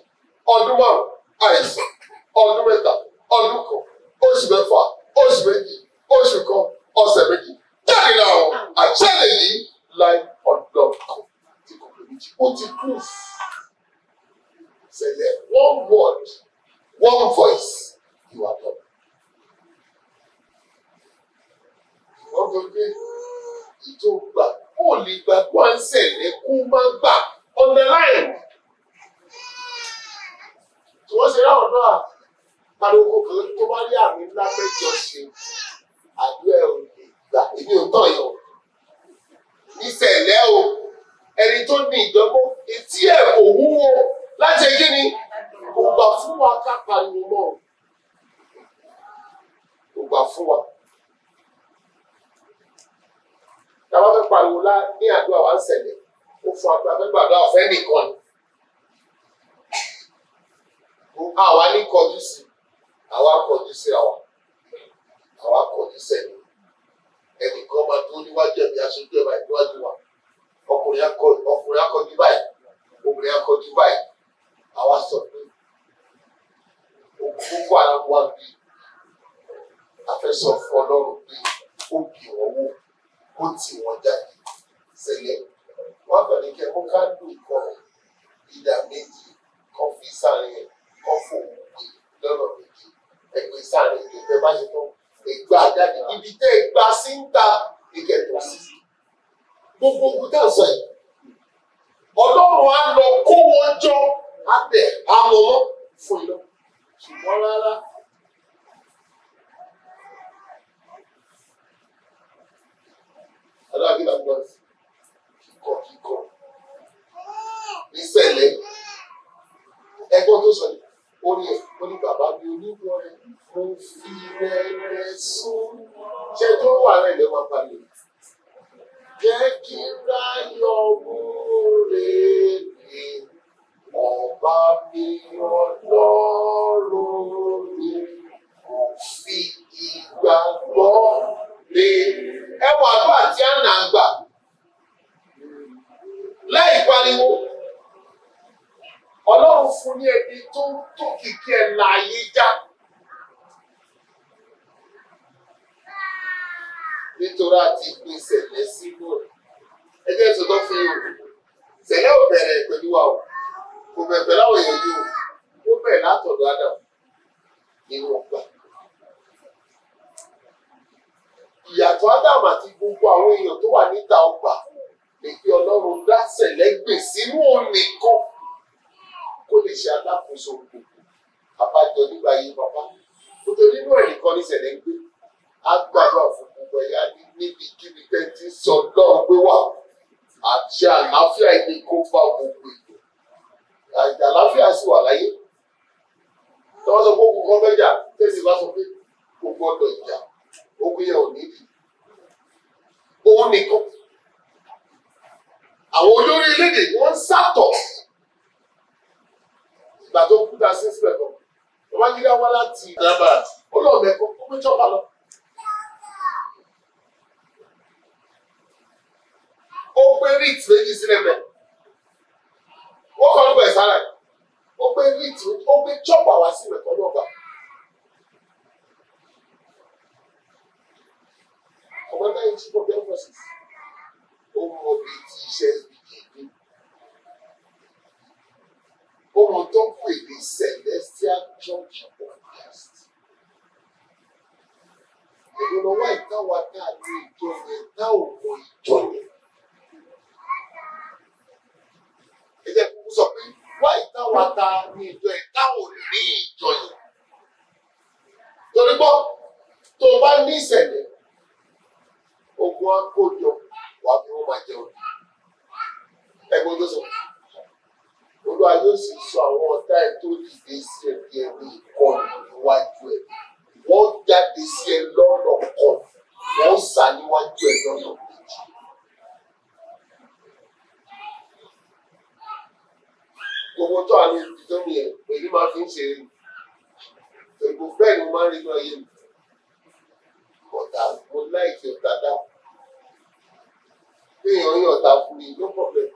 Ọdún márùn àìsàn. Ọdún mẹ́ta ọdún kan. Oṣù mẹ́fà oṣù méjì oṣù kan ọ̀sẹ̀ méjì. Jáde náà àjẹlẹ yìí láì ọdún kan tí kò pé méjì ó ti kú. Ṣẹlẹ̀. One word one voice you are done. wọ́n gbọ́ pé ìjọ gbà kó lè gbà kó à ń ṣẹlẹ̀ kó má gbà. On the line. Tí wọ́n ṣe ráwọn náà pariwo kan? Tó bá rí àmì ńlá mẹ́jọ ṣe àdúrà ò lè gbà. Èmi ò tọ̀ yọ. ìṣẹ̀lẹ̀ o. Ẹni tó ní ìdánwò etí ẹ̀ kò wúwo. Láti kí ni kò gbà fún wa ká pariwo mọ́ kò gbà fún wa. táwa fẹ́ pariwo lá ní àdúrà wa ń ṣẹlẹ̀. Ó fún àgbà fẹ́ gbàdúrà ọ̀fẹ́ nìkan ni. Àwa ní kọjú sí àwa kọjú sí àwa. Àwa kọjú sẹ́yìn. Ẹnìkan máa tó níwájú ẹ̀mí aṣojú ẹ̀mí níwájú wa. Ọkùnrin akọjú báyìí. Obìnrin akọjú báyìí. Àwa sọ pé gbogbo ara wa bí. Afẹsọ fún Ọlọ́run pé ó bì wọn wò ó tì wọn jáde sílẹ̀ wọn bẹ̀rẹ̀ kẹ kó ká lù kọ ìdá méjì kan fi sáré kan fò pé lọ́nà méjì. Ẹgbẹ́ sáré tẹ bá ṣe tán ẹgbà jáde. Ibi tẹ ẹgbà sí ń ta ìkẹtọ sí. Gbogbo ogun tá ń sọ yìí Ọlọ́run á lọ kó wọn jọ. Á bẹ̀ á mọ́ fún iná ṣùgbọ́n rárá. aláàbí náà gbọ́ kíkọ́ kíkọ́ ìṣẹ̀lẹ̀ ẹgbọ́n tó sọ yìí ó ní ẹ̀ ó ní bàbá mi onígbọ́ rẹ̀ mo fi rẹ̀rẹ̀ sún. Ṣé tó wà rẹ̀ máa balẹ̀? Jẹ́ kí ráyọ̀ múre mi, ọba mi ọlọ́run mi, mo fi ìgbàgbọ́ lé. Ẹ wà àdúrà tí a nà gbà láì pariwo. Ọlọ́run fún ní ẹni tó tó kìkì ẹ̀ láàyè já. Nítorí àti ìpín sẹ̀lẹ̀ sínú rẹ̀. Ẹ jẹ́. Sẹ̀lẹ̀ ò bẹ̀rẹ̀ pẹ̀lú wa. Kò bẹ̀rẹ̀ láwọn èèyàn yìí. Ó bẹ̀rẹ̀ látọ̀dọ̀ Ádámù nínú ọgbà. Ìyàtọ̀ Ádámù àti gbogbo àwọn èèyàn tó wà níta ọgbà lè fi Ọlọ́run dá sẹ̀lẹ̀ gbè sínú òun nìkan kó lè ṣe alákòóso gbogbo. Abájọ nígbà yìí bàbá. Nítorí nínú ẹ̀ nìkan ní gbé. Á gbàdúrà fún gbogbo ẹ̀yà níbi kíbi tẹ́ ti sọ lọ́run pé wà àti àlàáfíà ilé kó bá gbogbo àìjà àlàáfíà sì wà láyé. Tí wọ́n sọ pé ogun kan fẹ́ jà tẹ́sí bá sọ pé kò gbọ́dọ̀ jà ogun yẹn ò nídìí òun nìkan. Àwọn olórí elédè wọ́n ń sàtọ̀. Ìgbà tó kú dá sí sílẹ̀ kan babangida wá láti ìjàmbá olóòmẹ kó kó pé jọba lọ. ó gbé rit méjì sílẹ̀ mẹ́ ó kọ́ nípa ìsára ẹ̀ ó gbé rit ó gbé jọba wá sí mẹ́kọ́ náà gbà. náà yìí chief of the forces ó mọ bí tí iṣẹ́ ibi kìí ohun tó pè ní celestial church of Christ. Wá ìtawà náà ní ìjọ yẹn tá ò mọ ìjọ yẹn. Ẹ jẹ́ kó sọ pé wá ìtawà tá ní ìjọ ò ní ìjọ yẹn. Torí gbọ́, tó o bá ní ìṣẹ̀lẹ̀, ogun akójọ wà bí wọ́n máa jẹun. Ẹgbẹ́ tó sọ olúwa yóò sì sọ àwọn ọ̀tá ẹ̀ tó dìde sí ẹ bí ẹni ìkọlù níwájú ẹ̀ wọ́n jáde sí ẹ lọ́nà kan wọ́n sá níwájú ẹ lọ́nà méjì. Gbogbo tó àwọn ibi tó mi ẹ̀ èyí máa fi ń ṣe é ègbò bẹ́ẹ̀ ni mo máa ń rí náà yé mi. Ọ̀tá mo láìkí ọ̀tá dá. Kéèyàn yàn ọ̀tá fún mi no problem.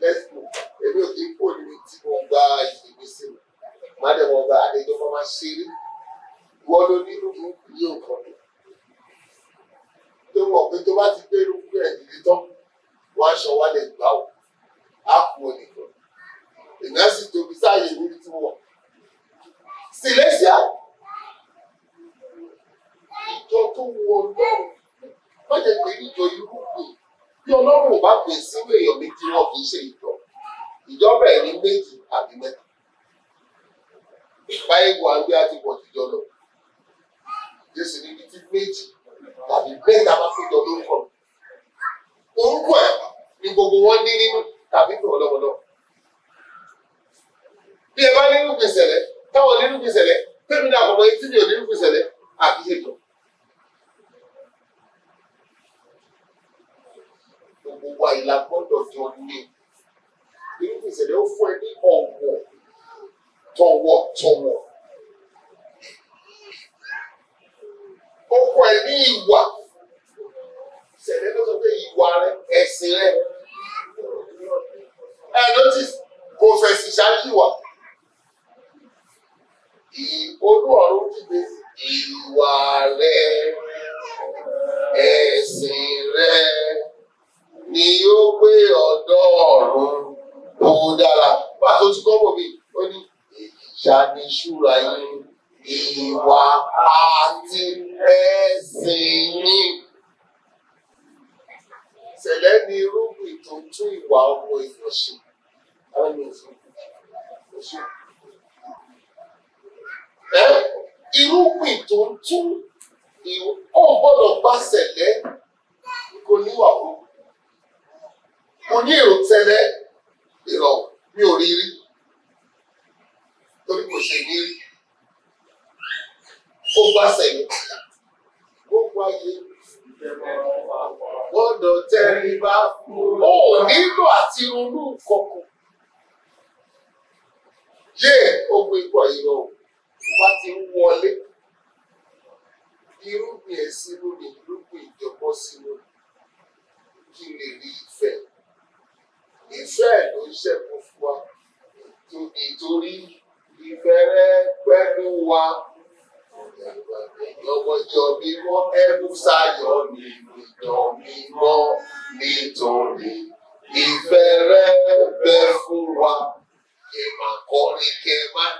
Let's go. Èmi ò kí ń kó níbi tí mo gba ìgbègbè sí mi má dẹ̀ mo gba àlejò máa máa ṣeré. Ìwọ ló nínú burúkú yí nǹkan mi tó mọ̀ pé tó bá ti gbé irúgbó ẹ̀ nílé tán wọ́n aṣọ wa lè gbà ó á kú onìkan á sì tóbi sáàyè níbi tí mo wà. Sílẹ̀sìá ìjọ tó wọ ọlọ́run. Má jẹ́ pé níjọ irúgbìn bí ọlọ́run ò bá pè sínú èèyàn méjì wọn kì í ṣe ìjọ. Ìjọba ẹ̀ ní méjì àbí mẹ́ta. Báyìí wà ń gbé àti pọ̀ jíjọ lọ. Jésù níbi tí méjì tàbí mẹ́ta bá péjọ lórúkọ orúkọ ẹ̀ ni gbogbo wọn ní nínú tàbí pé ọlọ́wọ́lọ́ bí ẹ bá nínú gbèsè rẹ táwọn nínú gbèsè rẹ tẹ́mi náà kọ̀ọ̀mọ́ etí mi ò nínú gbèsè rẹ àbí ṣètò. gbogbo wa ìlà gbọ́dọ̀ jọ ní nínú gbèsè rẹ ó fún ẹ ní ọ̀wọ̀ tọ̀wọ̀tọ̀wọ̀ ó kọ́ ẹ ní ìwà. Ìṣẹ̀lẹ̀ ló sọ pé ìwà rẹ ẹ̀sìn rẹ. Ẹ notice kò fẹ̀sì ṣáájú ìwà olú ọ̀run kígbe ìwà rẹ ẹ̀sìn rẹ ni yóò gbé ọ̀dọ́ ọ̀run. Kó dára. Bá a tó ti kọ́ wò mí ó ní ìṣàníṣúra yín. Ìwà àti ẹ̀sìn yín. Ṣẹ̀lẹ̀ ni irúgbìn tó tún ìwà ọmọ ènìyàn. Irúgbìn tó ń tún ó gbọ́dọ̀ bá ṣẹ̀lẹ̀. Kò níwà fún. Mo ní èrò tẹ́lẹ̀. Ìrọ̀ mi ò rí rí. Torí kò ṣe ní rí. Ó bá sẹ́yìn gbogbo ayé. Gbọ́dọ̀ tẹríba. Ó nílò àti ronú kọ̀ọ̀kan yé ogun ikú àyíyọ bá ti ń wọlé. Irúgbìn ẹ̀ sínú ni irúgbìn ìjọpọ̀ sínú kí lè rí ìfẹ́? Ìfẹ́ ló ń ṣẹ́kù fún wa. Nítorí ìfẹ́ rẹ pẹ̀lú wa. Lọ́wọ́jọ́ mímọ́ ẹ̀bù sáyọ̀ ní ìjọ mímọ́ nítorí ìfẹ́ rẹ bẹ fún wa. Kẹ máa kọrin kẹ máa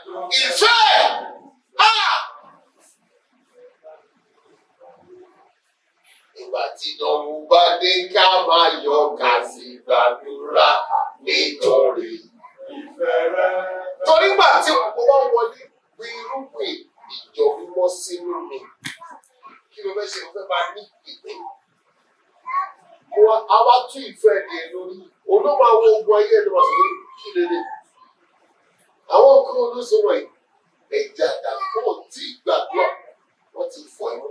ìfẹ́! ah. Ìgbà tí ìdánwò bá dé ká máa yọ ká sí gbàdúrà nítorí ìfẹ́ rẹ. torí gbà tí mo bá wọlé gbé irúgbìn ìjọ mímọ́ sínú mi kí ló fẹ́ ṣe mo fẹ́ máa ní ìpín. a wá tú ìfẹ́ ẹni ẹ lórí ló máa wo ogun ayé ẹni wà sí kí lélẹ̀. àwọn nǹkan olóṣèlú yìí ẹ̀jẹ̀ àdàkọ́ tí gbàdúrà wọ́n ti fọ ẹ̀rọ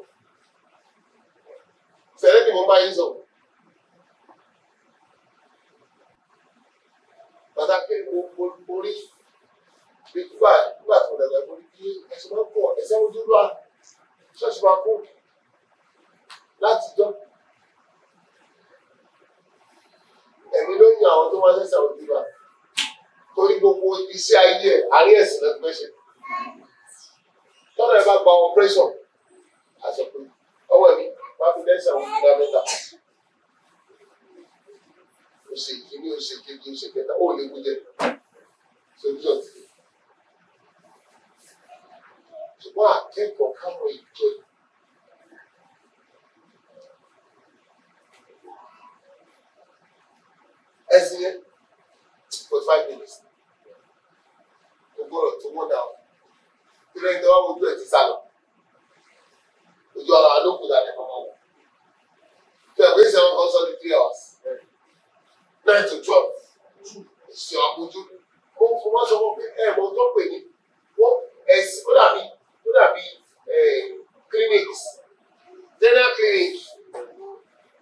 sẹ̀rẹ̀ ni mo bá yín sọ̀rọ̀. Pàtàkì mo mo mo rí nígbà tó dàgbà mo rí bí ẹsẹ̀ máa ń pọ̀ ẹsẹ̀ ojú lọ́wọ́ ṣọ́ọ̀ṣì máa kú láti jọ́. Ẹ̀mí ló yan àwọn tó máa ṣẹ̀ṣẹ̀ ojú lọ́wọ́ torí gbogbo iṣẹ́ ayé ẹ̀ àárín ẹ̀sìn ṣe. Tọ́lá ẹ̀ bá gba operation àṣọ pé ọwọ́ ẹ̀mí confidence àwọn fundamental o ṣe ìkíní o ṣe kejì o ṣe kẹta ó lè wújẹ. Solution ti dé ṣùgbọ́n akẹ́kọ̀ọ́ káwọn ìjọ ẹsìn yẹn forty five minutes. O gbọ́dọ̀ tó wọ́n dà o kí lẹ́yìn tó wá wojú ẹ̀ ti sá lọ ojú ara ló kù dàdé mọ́ wọn. So we say one consult three hours. Nine to twelve. Ṣé àbójú? Mo fún wọn sọ wọn pé ẹ mọ tó pè ní wọ́n ẹ̀sìn ó dàbí ó dàbí clinics general clinic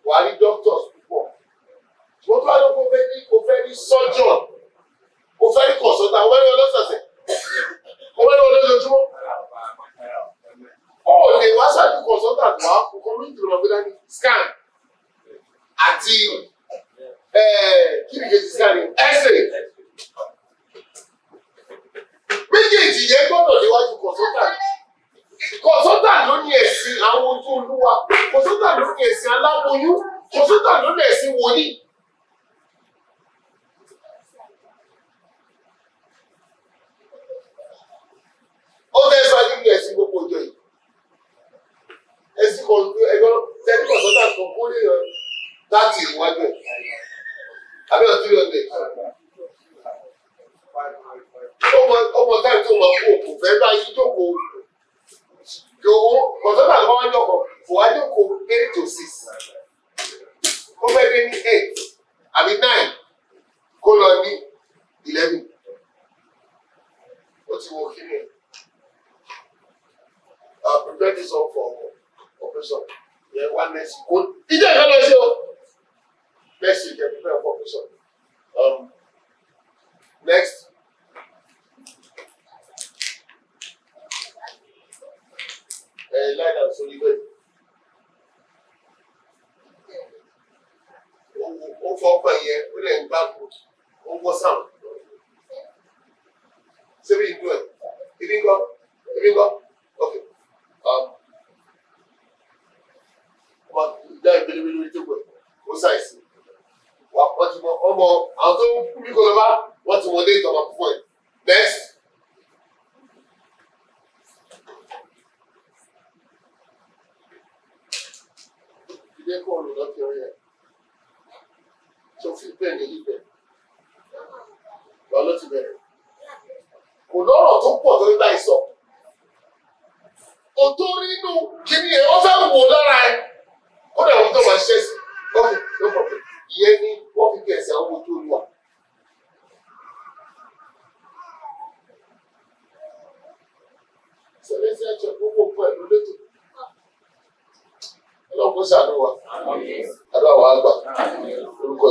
wà á rí doctors púpọ̀. Mo tún wá lọ kó fẹ́ ní kó fẹ́ ní surgeon kó fẹ́ ní consultant wọ́n ní ọlọ́sọ̀ọ̀sẹ̀ wọ́n ní ọlọ́sọ̀ọ̀sẹ̀ ó lè wá ṣáàjú consultant wá kókó ní ìdúró ọgbẹ́ dání. Scan. Àti kí ni kejì scan x-ray. Méjèèjì yẹn gbọ́dọ̀ níwájú consultant. Consultant ló ní ẹ̀sìn àwọn ojú olúwa. Consultant ló ní ẹ̀sìn aláboyún. Consultant ló ní ẹ̀sìn wòlíì.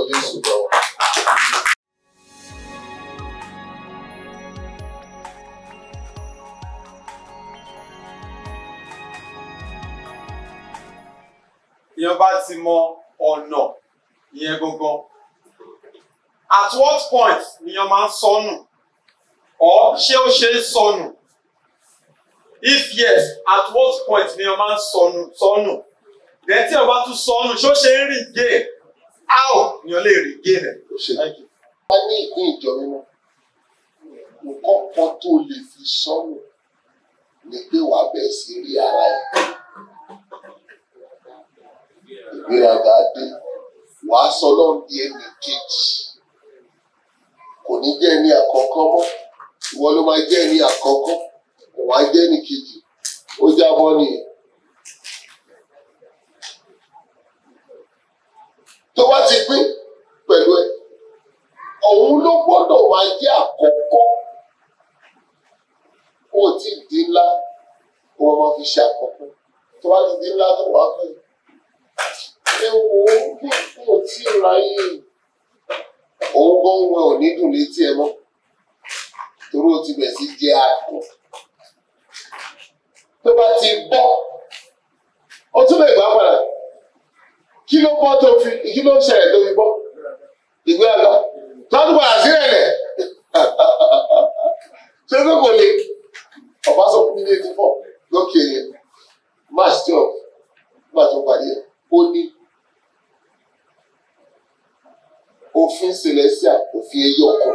Jésù lọ. Ìyẹn bá ti mọ ọ̀nà ìyẹn gangan. At what point ni ìyẹn máa ń sọnù? Or ṣé ó ṣe é sọnù? If yes, at what point ni ìyẹn máa ń sọnù? sọnù? Then tí ìyẹn bá tún sọnù, ṣó ṣe ń rìn gé? How? Nìyẹn lè rìn gé rẹ̀. Thank you. a ní ìpín ìjọ mímọ́. Nǹkan kan tó lè fi sọnù ni pé wàá bẹ̀rẹ̀ sí rí ara ẹ̀. Ìgbéraga dé. Wàá sọ lọ́n di ẹnì kejì. Kò ní jẹ́ ẹni àkọ́kọ́ mọ́. Ìwọ ló máa jẹ́ ẹni àkọ́kọ́. Òun á jẹ́ ẹnì kejì. Ó jábọ́ nìyẹn. Tó bá ti pín pẹ̀lú ẹ òun ló gbọ́dọ̀ máa jẹ́ àkọ́kọ́. Ó ti di ńlá kó wọn máa fi ṣe àkọ́kọ́. Tó bá ti di ńlá tó wà fún ẹ wò ó bí kò tí ì ráyè. Òun gan wọn ò ní dùn létí ẹ mọ́. Torí ó ti bẹ̀ sí jẹ́ àpò. Tó bá ti bọ́ ó tún lè gbà padà kí ló bọ́ tó fi kí ló ń ṣẹlẹ̀ tó fi bọ́? Ìgbéraga tọ́jú padà sílẹ̀ lẹ̀ ṣé pé kò lè? Ọba sọ fún mi ní eighty four lókè yẹn march twelve nígbà tó parí ẹ̀ ó ní òfin celestial òfin ẹyẹ ọkọ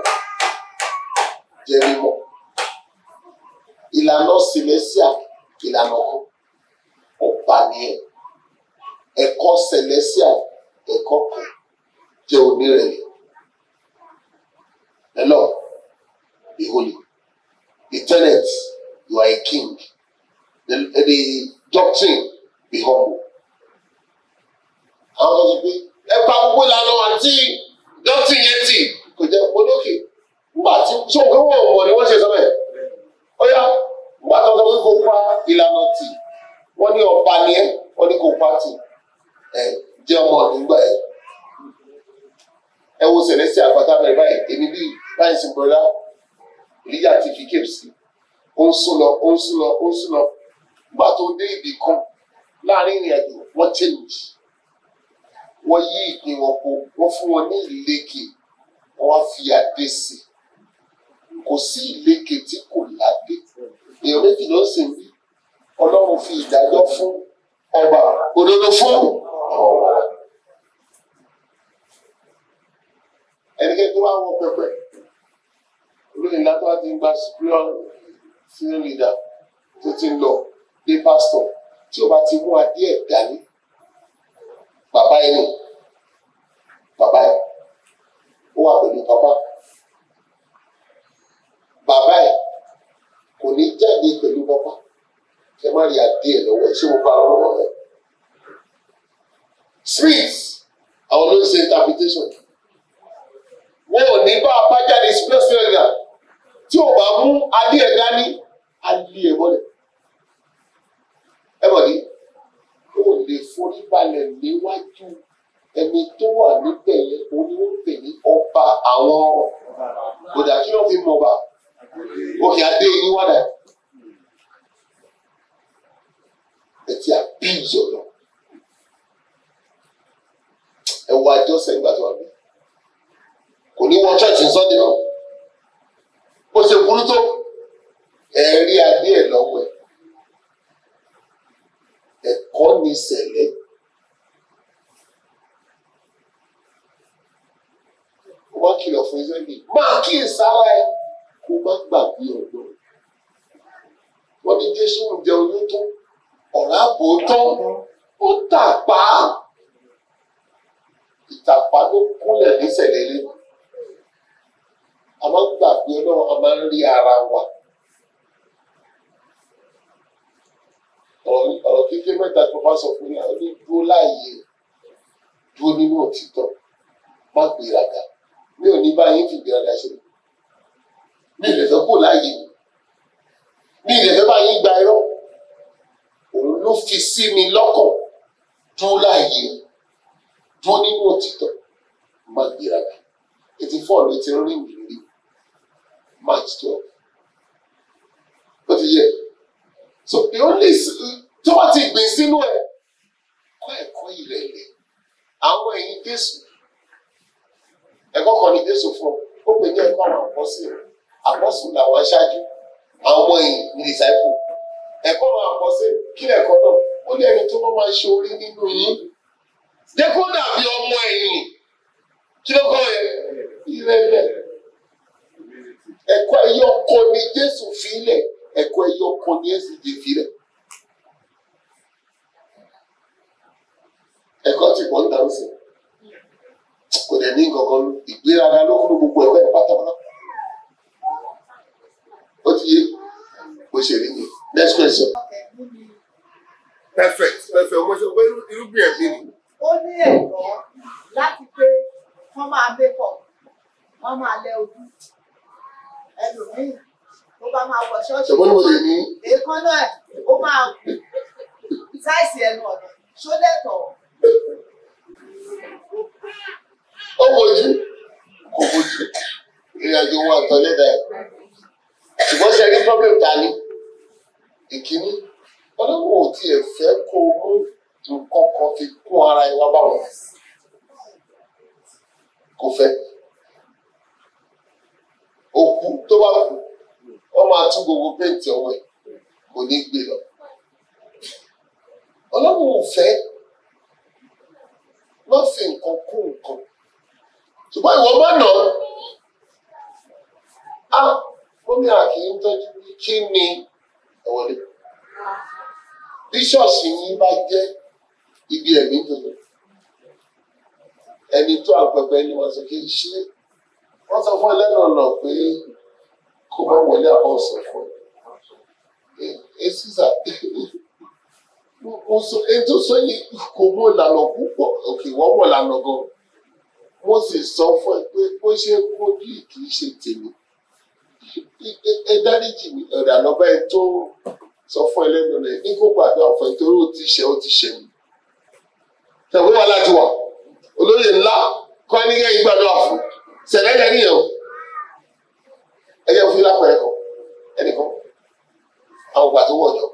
jẹ mímọ́ ìlànà celestial ìlànà ọkọ ọba nìyẹn ẹ̀kọ́ celestial ẹ̀kọ́ kan jẹ́ onírẹ̀lẹ̀. Hello be holy. The tenet you are a king. The the doctrine be humble àwọn kan sọ pé ẹ pa gbogbo ìlànà àti doctrine yẹn tì kò jẹ́ olókè nígbà tí tí òun wọ̀ wọ̀ ni wọ́n ṣe sọ bẹ́ẹ̀ ó yá nígbà tó sọ pé kò pa ìlànà tì wọ́n ní ọba ni ẹ́ wọ́n ní kò pa tì ẹ jẹ́ ọmọ nígbà yẹn ẹ wo sẹlẹsì àgbàtà bẹ́ẹ̀ báyìí èmi bíi sì bọlá ìlíjà ti fi kéèpù sí. Ó ń sún lọ ó ń sún lọ ó ń sún lọ. Nígbà tó dé ibì kan láàárín ìrìn àjò wọ́n change. Wọ́n yí ìpín wọn po wọ́n fún wọn ní ìlékè. Wọ́n wá fi àdé sí. Kò sí ìlékè tí kò ládé èèyàn méjì ló ń sìn bí. Ọlọ́run fi ìdájọ́ fún ọba. Òdodo fún. Ọba. ẹnikẹ́ni tó wá wọ pẹpẹ olóyìn ńlá tó wá ti ń gba superior senior leader tó ti ń lọ dé pastor tí o bá ti mú adé ẹ̀ dání. Bàbá ẹ̀ bàbá ẹ̀. Ó wà pẹ̀lú bàbá bàbá ẹ̀ kò ní jáde pẹ̀lú bàbá kẹ má rí adé ẹ̀ lọ́wọ́ ẹ̀. Ṣé mo bá ọ̀rọ̀ rẹ̀? Spirit àwọn ló ń interpretation. Wọn ò ní bá apá jáde spirit leader tí o bá mú adé ẹ̀ dání adé ẹ̀ mọ́lẹ̀. Ẹ mọ̀ ní o lè forí balẹ̀ níwájú ẹni tó wà níbẹ̀ yẹn wọ́n pè ní ọba àwọn kódà kí wọ́n fi mọ̀ ọba? Òkè adé yín wádà ẹ ti àbí ìyọ̀nà ẹ wọ àjọsẹ̀ nígbà tó wà bí kò ní wọ ṣọ́ọ̀ṣì sọ́dẹ̀ náà bó ṣe burú tó ẹ rí adé ẹ̀ lọ́wọ́ ẹ̀ ẹ̀kọ́ ni sẹ̀lẹ̀. wọ́n kìlọ̀ fún Ísírẹ́lì máa kí ìsára ẹ kó má gbàgbé ọ̀dọ́. wọ́n ní Jésù ń jẹ oyún tó ọ̀rá bò ó tán ó tàpá. ìtàpá ló kúnlẹ̀ nísẹ̀lẹ̀ lẹ́nu. A máa ń gbàgbé ọlọ́run a máa ń rí ara wa. ọ̀rọ̀ kékeré mẹ́ta tó bá sọ fún yàrá ní dúró láàyè dúró nínú òtítọ́ má gbéraga. Mi ò ní bá yín fi gbéraga ṣe. Mi ì lè fẹ́ kó láàyè mi. Mi ì lè fẹ́ bá yín gba irọ́. Òun ló fi sí mi lọ́kàn. Dúró láàyè dúró nínú òtítọ́. Má gbéraga. Four ló ti rìn ìrírí march twelve ó ti yẹ so the only tó bá ti gbìn sínú ẹ kọ́ ẹ̀kọ́ ìrẹ̀lẹ̀ àwọn ẹ̀yìn jésù ẹ̀kọ́ kan ní jésù fún ọ. Ó pè ní ẹ̀kọ́ àwọn àpọ́sì àpọ́sì làwọn aṣáájú. Àwọn ẹ̀yìn ní disciple. Ẹ̀kọ́ àwọn àpọ́sì kí lẹ̀kọ́ náà? Ó ní ẹni tó bá máa ṣe orí nínú yín. Jẹ́ kó dàbí ọmọ ẹ̀yìn. Kí ló kọ́ yẹ ìrẹ̀lẹ̀ ẹ̀kọ́ ẹyọ kan ní jésù fílẹ̀ ẹ̀kọ́ ẹyọ kan ní èsì jẹ fílẹ̀ ẹ̀kọ́ tí kò ń dà sí kò dẹ̀ ní nǹkan kan. Ìgbéraga ló kúrò gbogbo ẹ̀kọ́ ẹ̀ pátápátá. Ó ti yé? Bó ṣe rí ni. Next question. perfect perfect. Ọmọ ṣe pé irúgbìn ẹ̀mí ni. ó ní ẹ̀tọ́ láti pé wọ́n máa mẹ́kọ̀ wọ́n máa lẹ ojú ẹlòmíì tó bá máa wọ ṣọ́ọ̀ṣì èékánná ẹ̀ ó máa sáìsì ẹnu ọ̀nà ṣólẹ́tọ̀ ó bojú kò bojú ìrìn àjò wọn àtọ lẹ́dà ẹ̀. Ṣùgbọ́n ṣe rí problem ta ni? Ìkíní ọlọ́run ò tiẹ̀ fẹ́ kó o mú nǹkan kan fi kún ara ẹ wá báwọn. Kò fẹ́ òkú tó bá kú wọ́n máa tún gbogbo péǹtì ọwọ́ ẹ̀ kò ní gbé lọ. Ọlọ́run ò fẹ́ má fi nǹkan kún nǹkan. Ṣùgbọ́n ìwọ má nà á ó ní àkì ń tọ́jú. Kí ni ẹ̀wọ̀lẹ́ bí ṣọ́ọ̀ṣì yín bá jẹ́ ibi ẹ̀mí tuntun ẹni tó àpẹpẹ ni wọ́n sọ kí n ṣe wọ́n sọ fún ẹlẹ́nu ọ̀nà pé kó má wọlé àwọn ọ̀sán fún ẹ. Ẹ sísà sọ ètò sọyìn kò mọ ìlànà púpọ̀. Òkè wọ́n mọ̀ ìlànà gan. Mo sì sọ fún ẹ pé bó ṣe kojú kì í ṣe tèmi. Ẹ dáríjì mi. Ìlànà báyìí tó sọ fún ẹlẹ́nu rẹ̀ ní kó gbàdúrà fún ẹ torí ó ti ṣe ó ti ṣe mi tẹ̀wé wa láti wà. Olóyè ńlá kọ́ ẹni kẹ́yìn gbàdúrà fún sẹ̀lẹ̀ yẹn o. Ẹ jẹ́ fún lápẹ̀rẹ̀ kan. Ẹnìkan àwọn ìgbà tó wọ̀jọ́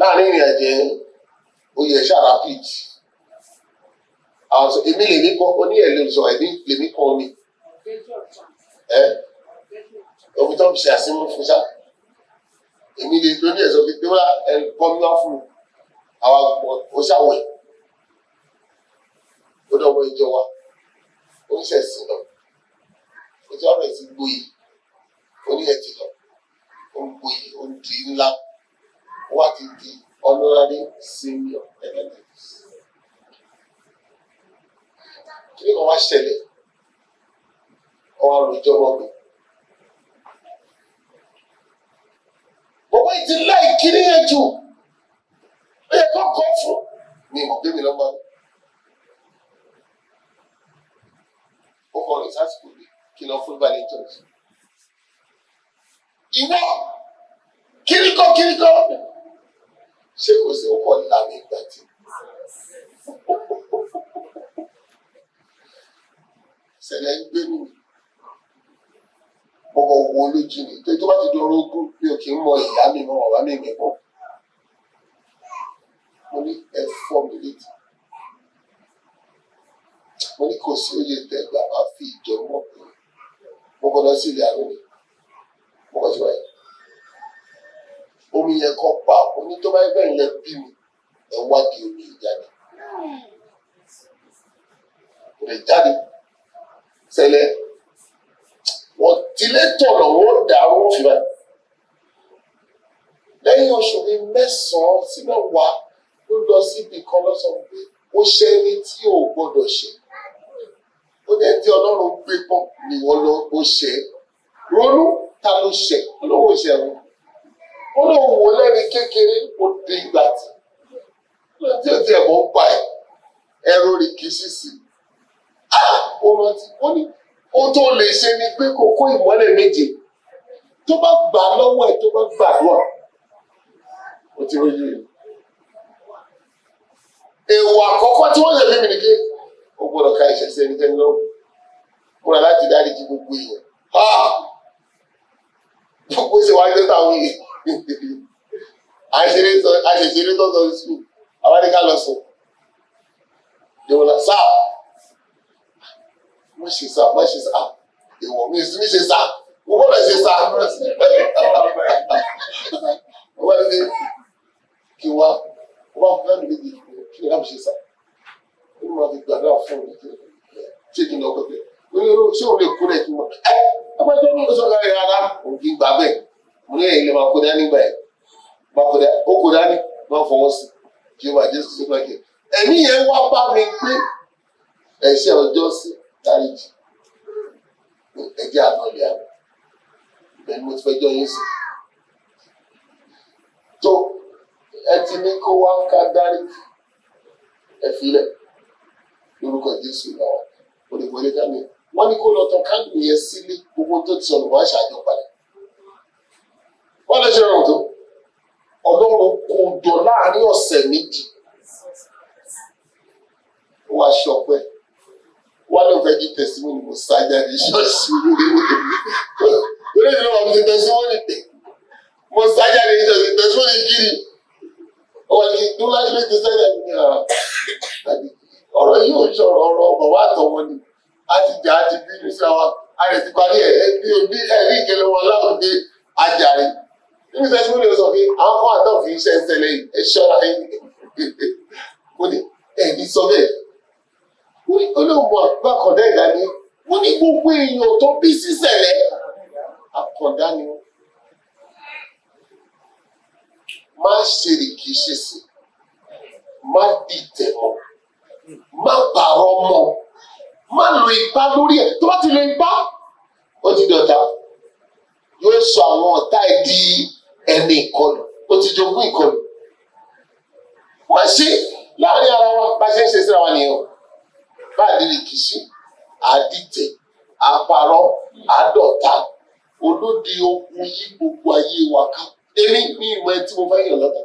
láàárín ìrìn àjẹ oyè ṣàrà pit àwọn èmi lèmi kọ́. Oní ẹ̀ lè sọ èmi lèmi kọ́ ni. Ẹ? Omi tó ń ṣe àsìmú fún ṣá. Èmi lè lóní ẹ̀ sọ pé wọ́n ẹ kọ́ mi wá fún mi. Àwọn ó ṣàwẹ̀ ó dọ̀wọ́ ìjọ wa. Ó ń ṣẹ̀sìn lọ. Ó ti wá bẹ̀rẹ̀ sí gboyè. Ó ní ẹ̀ ti lọ. Ó ń gboyè ó ń di ńlá. Ó wá ti di honorary senior emeritus kí ni kan wá ṣẹlẹ̀? Ọwọ́ àròjọ ọmọ ti láì kiri yẹn jù. Ó yẹ kó kọ́ fún. Mi mọ̀ pé mi lọ́mọ mi. Ó kọ rẹ̀ sásìkò mi kí lọ fún balẹ̀ jọ̀ọ́. ìwọ kíríkọ́ kíríkọ́. Ṣé kò sí ọkọ̀ ìlànà ìgbà tí. ṣẹlẹ̀ ń mi. Ọkọ̀ wo lójú ni tó tó bá ti dọ̀rọ̀ ogún mi ò kì í mọ ìyá mi mọ bàbá mi mẹ́kọ̀ mo ní ẹ mi létí mo ní kò sí oyè tẹ̀gbà máa fi ìjọ mọ́. Mo kọ́ lọ sí ilé àárọ̀ mi mo kọ́ sí wáyé omi yẹn kọ́ pa. Omi tó bá yẹ bẹ́ẹ̀ yẹn bí mi ẹ wá di omi yìí jáde kò lè jáde. Ṣẹlẹ̀ wọ́n tilé tọ̀nà wọ́n dà wọ́n fi báyìí lẹ́yìn oṣù bíi mẹ́sàn-án sí mẹ́wàá ló lọ síbi kan lọ́sàn-án pé ó ṣe ẹni tí ò gbọ́dọ̀ ṣe ó ẹni tí ọlọ́run gbé pọ́n ni wọ́n lọ ó ṣe é ronú ta ló ṣe olówó ẹ̀rọ ó lóun lẹ́ni kékeré ó dé ìgbà tí. Ó ti ò tiẹ̀ mọ́ pa ẹ̀. Ẹ̀rọ rì kì í sì sí. Ó rántí. Ó ní ohun tó lè ṣe ni pé kó kó ìmọ́lẹ̀ méje. Tó bá gbà lọ́wọ́ ẹ̀ tó bá gbàdúrà. Ó ti rójú rẹ̀. èèwọ̀ àkọ́kọ́ tí wọ́n yẹ ni pé ó gbọ́dọ̀ ka ẹ̀ṣẹ̀ sí ẹnikẹ́ni lọ́wọ́ múra láti dáríjì gbogbo èèyàn. Gbogbo ṣe tó táwọn yìí àṣìṣe tó sọ sí sùn àwọn ẹni ká lọ wọ́n la sáà má ṣe sáà má ṣe sáà ìwọ̀n mi ní ṣe sáà mo gbọ́dọ̀ ṣe sáà wọ́n bá dé kí wá wọ́n bá fún mi lébi kí láti ṣe sáà ó wọn fi gbàdúrà fún mi. Ṣé kí ni ọkọ bẹ ṣé o lè kú rẹ kí n mọ ẹ ọgbẹ tó ní sọ káyọ ara òun kì í gbà bẹ́ẹ̀. Mo ní ẹ̀yin lè máa kó dání gbà yẹn. Máa kó dání ó kó dání máa fọwọ́ sí. Kí o máa jẹ. Ẹkẹ ẹ̀mí yẹn wá bá mi pé ẹ̀ṣẹ̀ ọjọ́ sí dáríjì. Ẹ̀jẹ̀ àtọlẹ àná bẹ́ẹ̀ ni mo ti fẹ́ jọ yín sí. Tó ẹ ti ní kó wá ká dáríjì. Ẹ filẹ̀ lórúkọ Jésù náà olùkọ́lé dání. Wọ́n ní kó lọ tán káàdì yẹn sílé gbogbo tó ti sọnù wọ́n ṣàjọ padà. wọ́n lè ṣe rọrùn tó. Ọlọ́run kò jọ láàárín ọ̀sẹ̀ méjì. Ó wá ṣọpẹ́ wọ́n lè fẹ́ kí tẹ̀síwọ́nì mo sájáde ṣọ́ọ̀ṣì lórí ìlú wọn ti tẹ̀síwọ́nì mo sájáde ṣọ́ọ̀ṣì tẹ̀síwọ́nì kiri. Kì í dún láti lè tẹ̀síwọ́nì ọ̀rọ̀ yìí ò ṣọ̀rọ̀ ọ̀rọ̀ bàbá àtọwọ́ ni. A ti jà á ti bínú sí wa a lè ti parí ẹ̀ bí ẹ̀rí ìkẹlẹ̀ wọn láwùjọ ajáre níbi tí ẹsẹ̀ mi sọ pé àwọn kan àtọ̀ fi iṣẹ́ ń yìí ẹ ṣọ́ra yín mo ní ẹ̀mí sọ bẹ́ẹ̀. Mo ní olóògùn àgbà kọ̀dá ẹ̀dá ni. Mo ní gbogbo èèyàn tó bí sísẹ̀lẹ̀ àkọ̀dá ni wọ́n. Má ṣe lè kì í ṣe sí. Má dìtẹ̀ mọ́ má pààrọ̀ mọ́ má lo ipá lórí ẹ̀. Tó bá ti lo ipá ó ti dọ̀tá. Yóò sọ àwọn ọ̀tá ẹ̀ di ẹni ìkọlù. Ó ti jogún ìkọlù. Má ṣe láàárín ara wa. Bá ṣe ń ṣe síra wa nìyẹn o. Bá a lè kì í ṣe àdìtẹ̀ àparọ́ àdọ̀tá olóde ogun yí gbogbo ayé wa ká. Èmi ní ìmọ̀ ẹ tí mo fẹ́ yàn lọ́tà.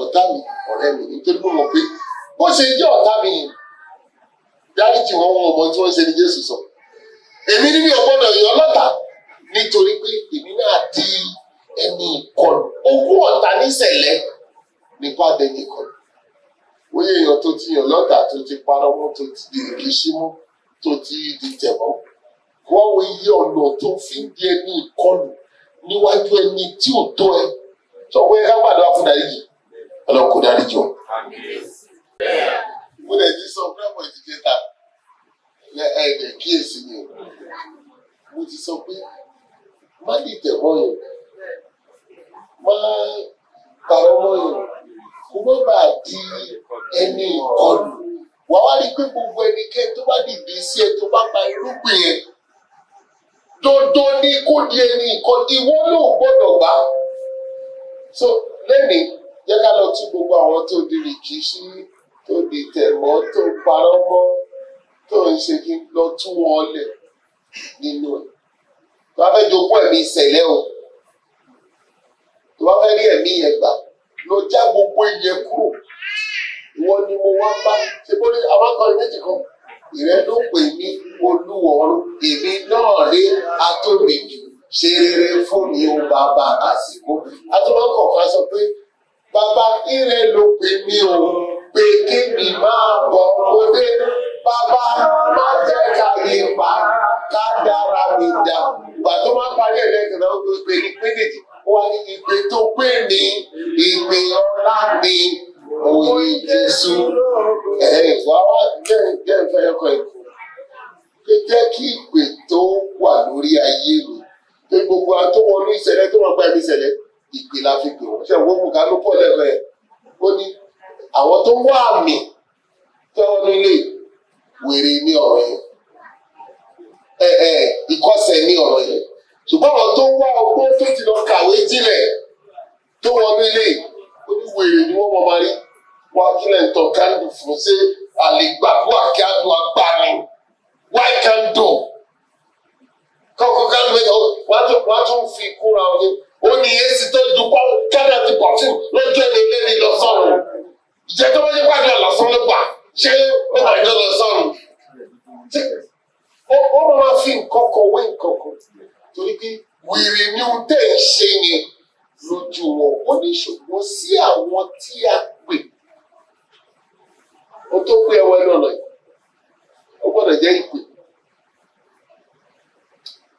Ọ̀tá mi ọ̀rẹ́ mi nítorí mo mọ̀ pé bó ṣe jẹ́ ọ̀tá mi yìí dáríjì wọn wọn ọmọ tí wọ́n ṣe ní Jésù sọ. Èmi ní mi ò gbọ́dọ̀ yàn lọ́tà nítorí pé èmi náà di ẹni ìkọlù. Ogún ọ̀tá níṣẹ̀lẹ̀ nípa dẹni ìkọlù. Wọ́n èèyàn tó ti yàn lọ́tà tó ti parọ́ mọ́ tó ti di ìkíṣí mọ́ tó ti di tẹ̀mọ́ wọ́n wo iye ọ̀nà tó fi ń di ẹni ìkọlù níwájú ẹni tí ò tó ẹ. Sọ pé ká gbàdúrà fún dáríjì ọlọ́run kò dáríjì o. mo lè ti sọ fúlẹ́mù ìdíjẹ́ta ẹ̀ẹ́dẹ̀ kíyèsí mi o. Mo ti sọ pé má dìtẹ̀ mọ́ yẹn. Má parọ́ mọ́ yẹn. Kó má bàa di ẹni ìkọlù. Wàá wá rí pé gbogbo ẹnikẹ́ni tó bá dìde sí ẹ tó bá pa irúgbìn yẹn dandan ni kó di ẹni ìkọlù. Ìwọ náà gbọ́dọ̀ gbà so lẹ́nìí jẹ́ ká lọ tún gbogbo àwọn tó di rìkíṣí tó di tẹ̀mọ́ tó parọ́ mọ́ tó ń ṣe kí lọ tún wọn lẹ̀ nínú ẹ̀. Tó bá fẹ́ jogún ẹ̀mí ìṣẹ̀lẹ̀ o tó bá fẹ́ rí ẹ̀mí yẹn gbà lọ já gbogbo ìyẹn kúrò. Ìwọ ni mo wá bá. Ṣe bó ní àwọn akọrin méjì kan? Ìrẹ́ ló pè ní olúwọ̀ọ́rùn èmi náà rí atóbi jù. Ṣe rere fún mi ó bàbá àsìkò. Àtúwọ́n kọ̀ọ̀kan sọ pé bàbá ìrẹ́ ló pè mí o pé kí mi máa bọ̀ kódé. Bàbá má jẹ́ ká yí pa ká dára mi dá ìgbà tó máa parí ẹ̀lẹ́gbẹ̀ẹ́ náà ó gbé ní péjèèjì wọ́n ní ìpè tó pè ní ìpè ọlá ní òye Jésù. Ẹ̀ wá wá bẹ́ẹ̀ bẹ́ẹ̀ fẹ́ ẹ̀kọ́ pé jẹ́ kí ìpè tó wà lórí ayé mi. Pé gbogbo àwọn tó wọnú ìṣẹ̀lẹ̀ tó wọ́n gba ẹ̀mí ìṣẹ̀lẹ̀ ìpè la fi pè wọ́n. Ṣe wọ́n mú kánú pọ̀ lẹ́fẹ̀ẹ́? Ó ní àwọn tó wá àmì tó wọn nílé wèrè ní ọ̀rọ̀ yẹn. Ẹ ẹ ìkọsẹ̀ ní ọ̀rọ̀ yẹn. Ṣùgbọ́n àwọn tó wá ọgbọ́n tó ti lọ kàwé jílẹ̀ tó wọn nílé ó ní wèrè ni wọ́n mọ̀ máa rí. Wọn kílẹ̀ ń tọ́ kándù fún ṣé àlègbàgbọ́ àkíádùn agbáni why can't do? Kọ́kọ́ kándù mẹ́ta wọ́n wọ́n tún fi kúra ọdún ó ní èsì tó dupọ́ kádà ti pọ̀ fún lójú ẹni lẹ́ni lọ sọ́run ìjẹ́ tó bá jẹ́ pàdé ọ̀làsán ló gbà? Ṣé ó máa jọ lọ sọ́run ó máa fi nǹkan kan wé nǹkan kan torí pé wèrè ni ohun tẹ̀ ń ṣe yẹn lójú wọn. Ó ní ṣùgbọ́n sí àwọn tí a pè. Ó tó gbé ẹwọ ẹnu ọ̀nà yìí ó gbọ́dọ̀ jẹ́ ìpè.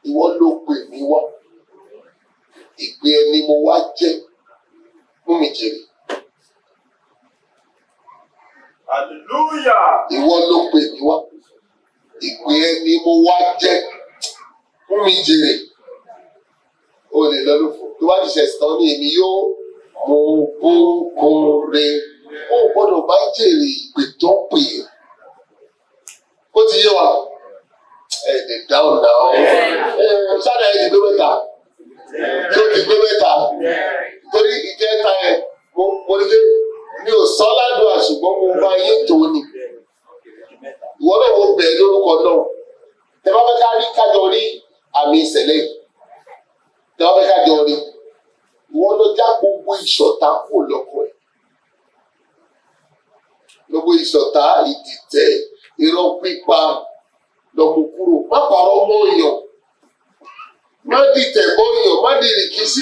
Ìwọ ló pè mí wá. Ìpè ẹni mo wá jẹ́. Fún mi jèrè Hallelujah. Ìwọ ló pè mí wá. Ìpè ẹni mo wá jẹ́. Fún mi jèrè. O lè lọ lófo. Tó bá ti ṣẹ̀sìn tán ní èmi yóò mú búkún re. Ó gbọ́dọ̀ bá jèrè ìpè tó pè é. Ó ti yé wa? Ẹ lè dáhùn náà. Ẹ sáré ẹ ti gbé mẹ́ta. Tó ti gbé mẹ́ta. Torí ìjẹta ẹ mo mo lé mi ò sọ ládùúgbò ṣùgbọ́n mo bá yín tó ni. Ìwọ náà mo bẹ̀ lórúkọ náà. Tẹ bá fẹ́ ká rí kájọ rí àmì ìṣẹ̀lẹ̀ tẹ bá fẹ́ kájọ rí ìwọ ló já gbogbo ìṣọ̀tá kù lọ́kọ̀ ẹ̀. Gbogbo ìṣọ̀tá ìdìtẹ̀ irọ́ pípa lọ́kọ̀ kúrò. Má pàrọ̀ mọ́ èèyàn. Má dìtẹ̀ mọ́ èèyàn. Má dìrìkì sí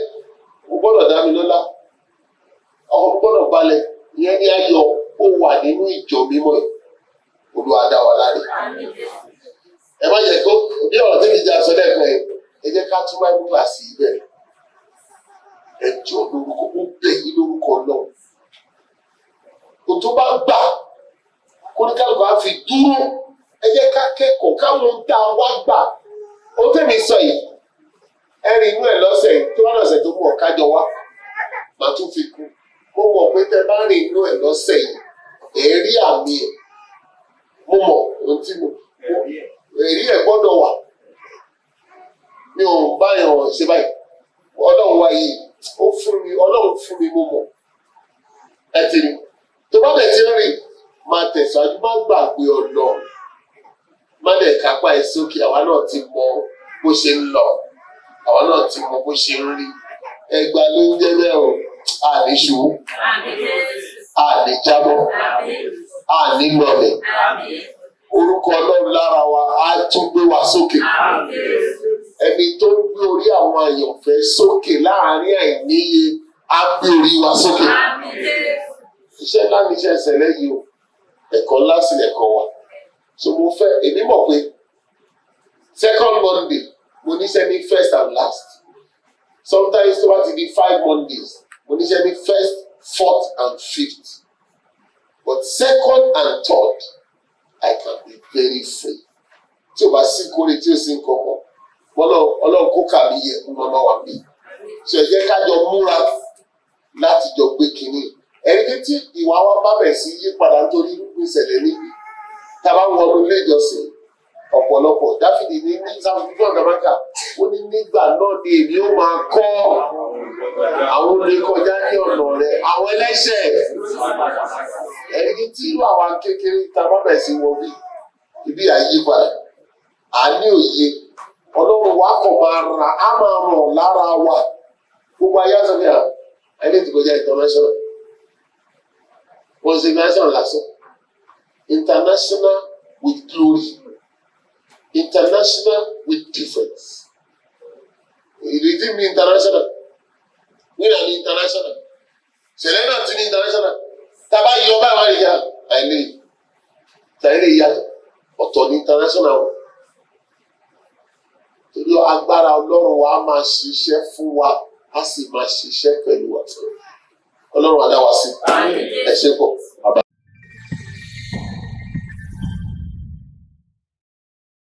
gbọ́dọ̀ dá mi lọ́lá. Ọkọ̀ gbọ́dọ̀ balẹ̀. Ìyẹn ní ayọ̀ ó wà nínú ìjọ mímọ́ yìí. Olúwa dá wa láre. Ẹ má jẹ́ kó bí ọ̀rọ̀ tí mi jẹ́ aṣọ lẹ́ẹ̀kan yìí ẹ jẹ́ ká tún báyìí kíláàsì yìí bẹ̀rẹ̀ ẹ jọ lórúkọ ó bẹ̀ yín lórúkọ náà kò tó bá gbà kóníkàlùkù á fi dúró. Ẹ jẹ́ ká kẹ́kọ̀ọ́ káwọn tá a wá gbà. Ó tẹ̀mí sọ yìí ẹ rí inú ẹ lọ́sẹ̀ tó bá lọ́sẹ̀ tó mọ̀ kájọ wá? Màá tún fi kú mo mọ̀ pé tẹ bá rí inú ẹ lọ́sẹ̀ yìí ẹ rí àmì ẹ̀. Mo mọ̀ ohun tí mo èrí ẹ̀ gbọ́dọ̀ wà. Mi ò báyọ̀ ṣe báyìí. Ọlọ́run wá yìí ó fún mi ọlọ́run fún mi mo mọ̀. Ẹ ti rí. Tó bá dẹ̀ ti rìn máa tẹ̀síwájú má gbàgbé ọlọ́run. Má dẹ̀ kápá ẹ̀ sókè àwa náà ti mọ bó ṣe ń lọ àwa náà ti mọ bó ṣe ń rí. Ẹgbàá ló ń jẹ́ o. Àní ṣubú. Àní jábọ́. Àní lọlẹ̀. Orúkọ ọlọ́run lára wa á tún gbé wa sókè. Ẹni tó ń gbé orí àwọn àyànfẹ́ sókè láàárín àìníye á gbé orí wa sókè. Iṣẹ́ ńlá ní iṣẹ́ ìṣẹ̀lẹ̀ yìí o. Ẹ̀kọ́ ńlá sì lẹ̀kọ́ wa. So mo fẹ́ èmi mọ̀ pé second monday mo níṣẹ́ ní first and last. Sometimes tó bá ti di five mondays mo níṣẹ́ ní first fourth and fifth. But second and third I can be very free. Tí o bá sí kórè tí o sì ń kọkọ ọlọ́run kó kà mí yẹ kó mọ́nà wà mí. Ṣe ẹ jẹ́ ká jọ múra láti jọ gbé kínní ẹni tí ìwà wa bá bẹ̀ sí yí padà nítorí ìṣẹ̀lẹ̀ níbi tá a bá wọnú ilé ìjọsìn ọ̀pọ̀lọpọ̀. Dáfídì ní ní sáfìdíjọ́ ọ̀dàmákà ó ní nígbà náà ni èmi ó máa kọ́ àwọn olùkọjá ní ọ̀nà rẹ̀ àwọn ẹlẹ́ṣẹ̀. Ẹni tí irú àwa kékeré tá a bá bẹ̀ sí wọ bí ibi àyípadà à ní òye. Ọlọ́run wa kọ̀ máa ra á máa ràn lára wa. Gbogbo ayé àti hàn ẹni tí kò jẹ́ international. Wọ́n ṣe national lásán. International with glory international with difference. Ìrètí mi international. Nínú àní international. Ṣẹlẹ̀ náà tún ní international. Tàbá yọ wá rí ya àìlè tàìlè yàtọ̀ ọ̀tọ̀ ní international. Wọn torí agbára ọlọ́run wa máa ṣiṣẹ́ fún wa a sì máa ṣiṣẹ́ pẹ̀lú wa. Ọlọ́run adáwa sí. Ẹ ṣe pọ̀.